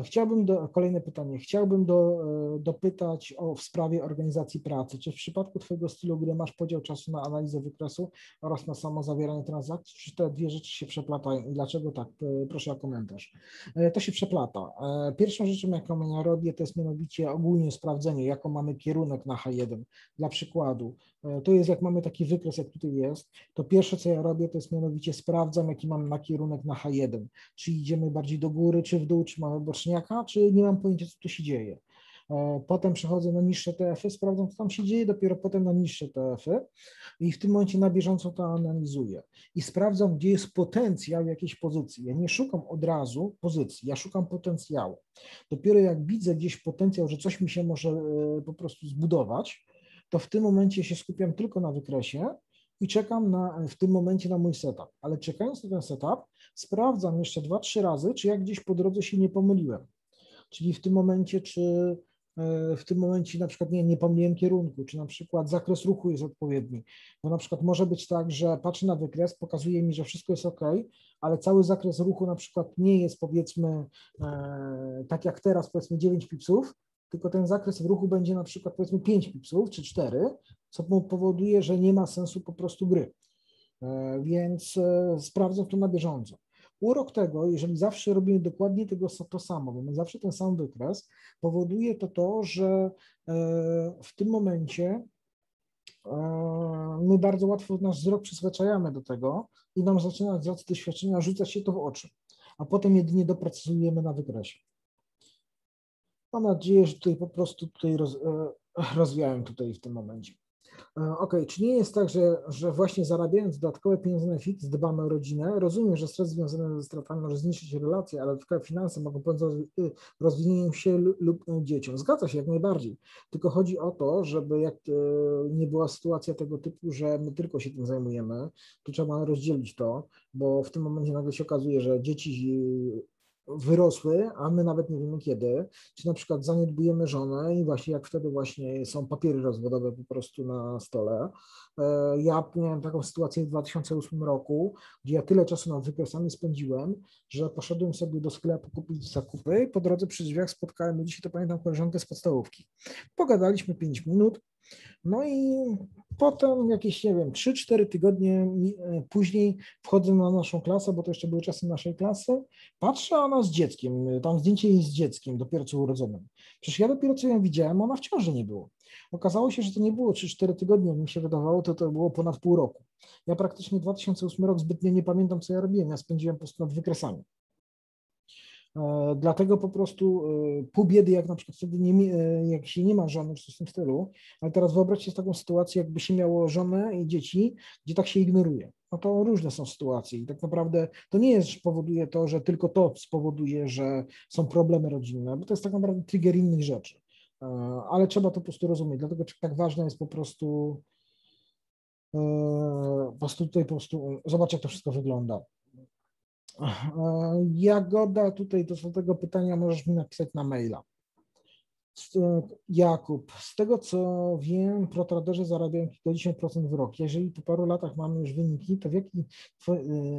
Chciałbym, do, kolejne pytanie, chciałbym do, e, dopytać o w sprawie organizacji pracy. Czy w przypadku Twojego stylu gry masz podział czasu na analizę wykresu oraz na samo zawieranie transakcji, czy te dwie rzeczy się przeplatają i dlaczego tak? E, proszę o komentarz. E, to się przeplata. Pierwszą rzeczą, jaką ja robię, to jest mianowicie ogólnie sprawdzenie, jaką mamy kierunek na H1. Dla przykładu, to jest jak mamy taki wykres, jak tutaj jest, to pierwsze, co ja robię, to jest mianowicie sprawdzam, jaki mam na kierunek na H1. Czy idziemy bardziej do góry, czy w dół, czy mamy boczniaka, czy nie mam pojęcia, co tu się dzieje. E, potem przechodzę na niższe TF-y, sprawdzam, co tam się dzieje, dopiero potem na niższe TF-y i w tym momencie na bieżąco to analizuję i sprawdzam, gdzie jest potencjał jakiejś pozycji. Ja nie szukam od razu pozycji, ja szukam potencjału. Dopiero jak widzę gdzieś potencjał, że coś mi się może e, po prostu zbudować, to w tym momencie się skupiam tylko na wykresie i czekam na, w tym momencie na mój setup. Ale czekając na ten setup, sprawdzam jeszcze dwa, trzy razy, czy ja gdzieś po drodze się nie pomyliłem. Czyli w tym momencie, czy e, w tym momencie na przykład nie, nie pomyliłem kierunku, czy na przykład zakres ruchu jest odpowiedni. Bo na przykład może być tak, że patrzę na wykres, pokazuje mi, że wszystko jest ok, ale cały zakres ruchu na przykład nie jest powiedzmy e, tak jak teraz, powiedzmy 9 pipsów, tylko ten zakres ruchu będzie na przykład powiedzmy 5 pipsów czy 4, co powoduje, że nie ma sensu po prostu gry. E, więc e, sprawdzam to na bieżąco. Urok tego, jeżeli zawsze robimy dokładnie tego to samo, bo my zawsze ten sam wykres, powoduje to to, że e, w tym momencie my bardzo łatwo nasz wzrok przyzwyczajamy do tego i nam zaczyna z racji doświadczenia rzucać się to w oczy, a potem jedynie dopracowujemy na wykresie. Mam nadzieję, że tutaj po prostu tutaj roz, rozwijałem tutaj w tym momencie. E, ok, czy nie jest tak, że, że właśnie zarabiając dodatkowe pieniądze na fix dbamy o rodzinę? Rozumiem, że stres związany ze stratami może zniszczyć relacje, ale dodatkowe finanse mogą pomóc rozwinięciu się lub dzieciom. Zgadza się jak najbardziej. Tylko chodzi o to, żeby jak e, nie była sytuacja tego typu, że my tylko się tym zajmujemy, to trzeba rozdzielić to, bo w tym momencie nagle się okazuje, że dzieci wyrosły, a my nawet nie wiemy kiedy, czy na przykład zaniedbujemy żonę i właśnie jak wtedy właśnie są papiery rozwodowe po prostu na stole. E, ja miałem taką sytuację w 2008 roku, gdzie ja tyle czasu nad wykresami spędziłem, że poszedłem sobie do sklepu kupić zakupy i po drodze przy drzwiach spotkałem, dzisiaj to pamiętam, koleżankę z podstawówki. Pogadaliśmy 5 minut, no i potem jakieś, nie wiem, 3-4 tygodnie e, później wchodzę na naszą klasę, bo to jeszcze były czasy naszej klasy, patrzę, ona z dzieckiem, tam zdjęcie jest z dzieckiem, dopiero co urodzonym. Przecież ja dopiero co ją widziałem, ona w ciąży nie było. Okazało się, że to nie było 3-4 tygodnie, jak mi się wydawało, to to było ponad pół roku. Ja praktycznie 2008 rok zbytnio nie pamiętam, co ja robiłem, ja spędziłem po prostu nad wykresami. E, dlatego po prostu e, pół biedy, jak na przykład wtedy nie, e, jak się nie ma żony, w tym stylu, ale teraz wyobraźcie taką sytuację, jakby się miało żonę i dzieci, gdzie tak się ignoruje. No to różne są sytuacje i tak naprawdę to nie jest, że powoduje to, że tylko to spowoduje, że są problemy rodzinne, bo to jest tak naprawdę trigger innych rzeczy. Ale trzeba to po prostu rozumieć, dlatego tak ważne jest po prostu po prostu tutaj po prostu jak to wszystko wygląda. Jagoda, tutaj do tego pytania możesz mi napisać na maila. Jakub, z tego co wiem, protraderzy zarabiają kilkadziesiąt procent w rok. Jeżeli po paru latach mamy już wyniki, to w jaki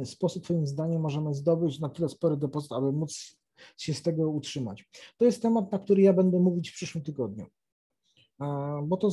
y, sposób Twoim zdaniem możemy zdobyć na tyle spory depozyt, aby móc się z tego utrzymać? To jest temat, na który ja będę mówić w przyszłym tygodniu bo to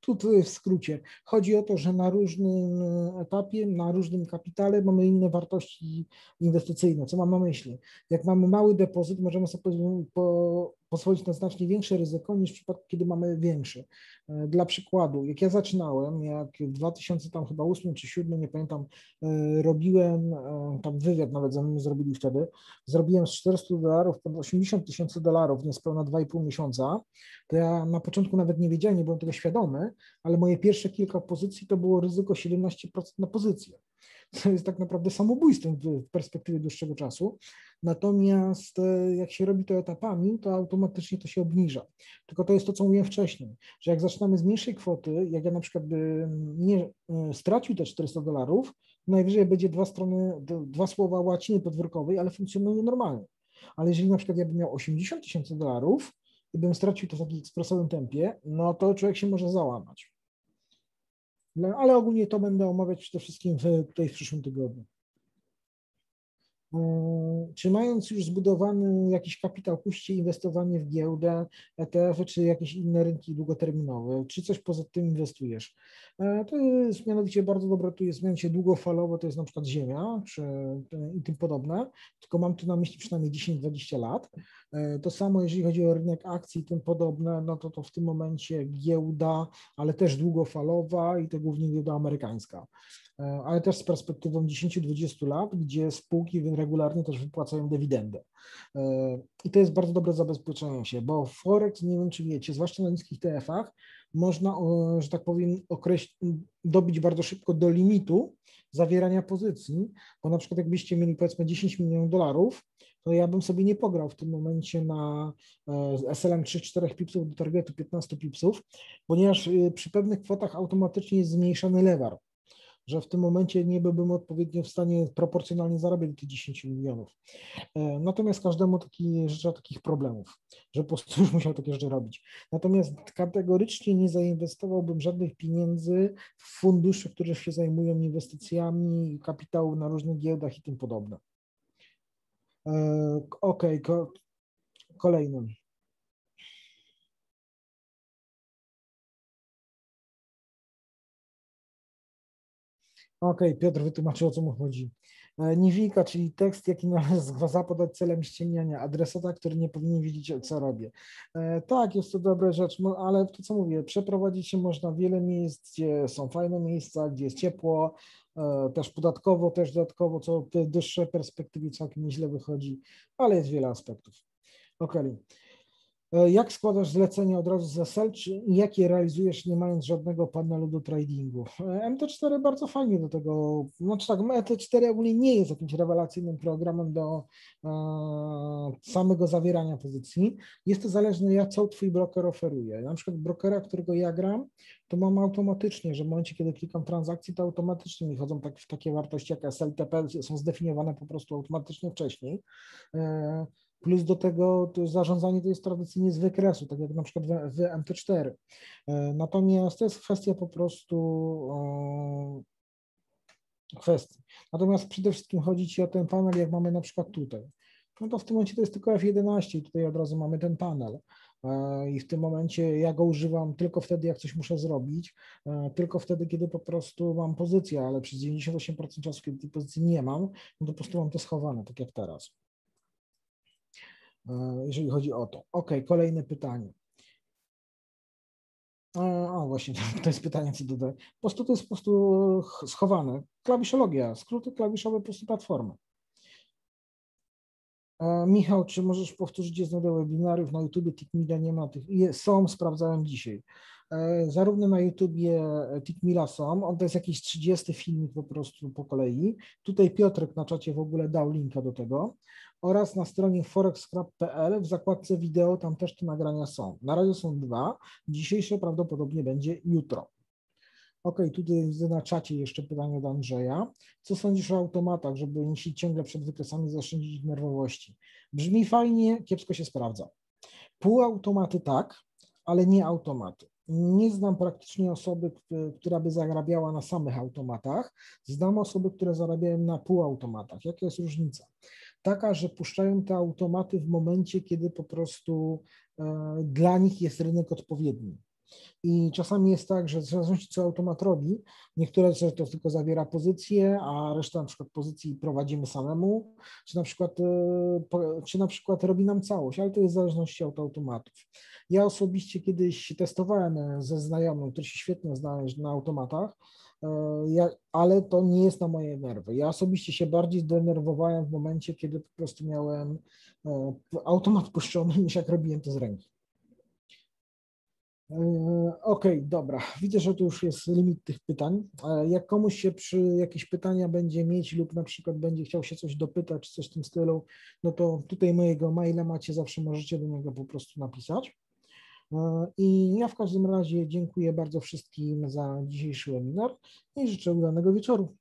tu w skrócie. Chodzi o to, że na różnym etapie, na różnym kapitale mamy inne wartości inwestycyjne. Co mam na myśli? Jak mamy mały depozyt, możemy sobie po, pozwolić na znacznie większe ryzyko niż w przypadku, kiedy mamy większy. E, dla przykładu, jak ja zaczynałem, jak w 2000 tam chyba 8 czy 7, nie pamiętam, e, robiłem e, tam wywiad nawet zanim zrobili wtedy, zrobiłem z 400 dolarów ponad 80 tysięcy dolarów, niespełna 2,5 miesiąca, to ja na początku nawet nie wiedziałem, nie byłem tego świadomy, ale moje pierwsze kilka pozycji to było ryzyko 17% na pozycję. To jest tak naprawdę samobójstwem w perspektywie dłuższego czasu. Natomiast e, jak się robi to etapami, to automatycznie to się obniża. Tylko to jest to, co mówiłem wcześniej, że jak zaczynamy z mniejszej kwoty, jak ja na przykład by nie e, stracił te 400 dolarów, najwyżej będzie dwa strony, dwa słowa łaciny podwórkowej, ale funkcjonuje normalnie. Ale jeżeli na przykład ja bym miał 80 tysięcy dolarów i bym stracił to w takim ekspresowym tempie, no to człowiek się może załamać. No, ale ogólnie to będę omawiać przede wszystkim w, tutaj w przyszłym tygodniu. E, czy mając już zbudowany jakiś kapitał, puśćcie inwestowanie w giełdę, ETF, czy jakieś inne rynki długoterminowe, czy coś poza tym inwestujesz? E, to jest mianowicie bardzo dobre, tu jest mianowicie długofalowe, to jest na przykład ziemia, czy i tym podobne, tylko mam tu na myśli przynajmniej 10-20 lat. E, to samo, jeżeli chodzi o rynek akcji i tym podobne, no to to w tym momencie giełda, ale też długofalowa i to głównie giełda amerykańska. E, ale też z perspektywą 10-20 lat, gdzie spółki regularnie też wypłacają dywidendę. E, I to jest bardzo dobre zabezpieczenie się, bo Forex, nie wiem czy wiecie, zwłaszcza na niskich TF-ach, można, że tak powiem, określić, dobić bardzo szybko do limitu zawierania pozycji, bo na przykład jakbyście mieli powiedzmy 10 milionów dolarów, to ja bym sobie nie pograł w tym momencie na e, SLM 3-4 pipsów do targetu 15 pipsów, ponieważ przy pewnych kwotach automatycznie jest zmniejszany lewar że w tym momencie nie byłbym odpowiednio w stanie proporcjonalnie zarabiać tych 10 milionów. E, natomiast każdemu taki życzę takich problemów, że po prostu już musiał takie rzeczy robić. Natomiast kategorycznie nie zainwestowałbym żadnych pieniędzy w fundusze, które się zajmują inwestycjami, kapitału na różnych giełdach i tym podobne. E, ok, kolejnym. Okej, okay, Piotr wytłumaczył, o co mu chodzi. E, Niwika, czyli tekst, jaki należy zapodać celem ściemniania adresata, który nie powinien wiedzieć, co robię. E, tak, jest to dobra rzecz, ale to co mówię, przeprowadzić się można w wiele miejsc, gdzie są fajne miejsca, gdzie jest ciepło, e, też podatkowo, też dodatkowo, co w dłuższej perspektywie całkiem nieźle wychodzi, ale jest wiele aspektów. Okej. Okay. E, jak składasz zlecenie od razu z SL, czy jakie realizujesz nie mając żadnego panelu do tradingu? E, MT4 bardzo fajnie do tego, znaczy tak, MT4 ogólnie nie jest jakimś rewelacyjnym programem do e, samego zawierania pozycji. Jest to zależne jak co twój broker oferuje. Na przykład brokera, którego ja gram, to mam automatycznie, że w momencie, kiedy klikam transakcji, to automatycznie mi chodzą tak, takie wartości jak SLTP, są zdefiniowane po prostu automatycznie wcześniej. E, Plus do tego zarządzanie to jest tradycyjnie z wykresu, tak jak na przykład w, w MT4. E, natomiast to jest kwestia po prostu kwestii. Natomiast przede wszystkim chodzi Ci o ten panel, jak mamy na przykład tutaj. No to w tym momencie to jest tylko F11 i tutaj od razu mamy ten panel. E, I w tym momencie ja go używam tylko wtedy, jak coś muszę zrobić, e, tylko wtedy, kiedy po prostu mam pozycję, ale przez 98% czasu, kiedy tej pozycji nie mam, no to po prostu mam to schowane, tak jak teraz. E, jeżeli chodzi o to. Ok, kolejne pytanie. E, o, właśnie, to jest pytanie, co dodać. Po prostu to jest po prostu schowane. Klawiszologia, skróty klawiszowe po prostu platformy. E, Michał, czy możesz powtórzyć, jest nowe webinariów na YouTube, TikMila nie ma tych, są, sprawdzałem dzisiaj. Zarówno na YouTubie TikMila są, on to jest jakiś 30 filmik po prostu po kolei. Tutaj Piotrek na czacie w ogóle dał linka do tego oraz na stronie forex.pl w zakładce wideo, tam też te nagrania są. Na razie są dwa, dzisiejsze prawdopodobnie będzie jutro. Ok, tutaj widzę na czacie jeszcze pytanie do Andrzeja. Co sądzisz o automatach, żeby nie ciągle przed wykresami zaoszczędzić nerwowości? Brzmi fajnie, kiepsko się sprawdza. Półautomaty tak, ale nie automaty. Nie znam praktycznie osoby, która by zarabiała na samych automatach. Znam osoby, które zarabiają na półautomatach. Jaka jest różnica? Taka, że puszczają te automaty w momencie, kiedy po prostu e, dla nich jest rynek odpowiedni. I czasami jest tak, że w zależności co automat robi, niektóre rzeczy to tylko zawiera pozycję, a resztę na przykład pozycji prowadzimy samemu, czy na przykład, e, czy na przykład robi nam całość, ale to jest w zależności od automatów. Ja osobiście kiedyś testowałem ze znajomym, który się świetnie zna na automatach, ja, ale to nie jest na moje nerwy. Ja osobiście się bardziej zdenerwowałem w momencie, kiedy po prostu miałem e, automat puszczony, niż jak robiłem to z ręki. E, okej, okay, dobra. Widzę, że tu już jest limit tych pytań. Jak komuś się przy jakieś pytania będzie mieć lub na przykład będzie chciał się coś dopytać, coś w tym stylu, no to tutaj mojego maila macie, zawsze możecie do niego po prostu napisać. I ja w każdym razie dziękuję bardzo wszystkim za dzisiejszy webinar i życzę udanego wieczoru.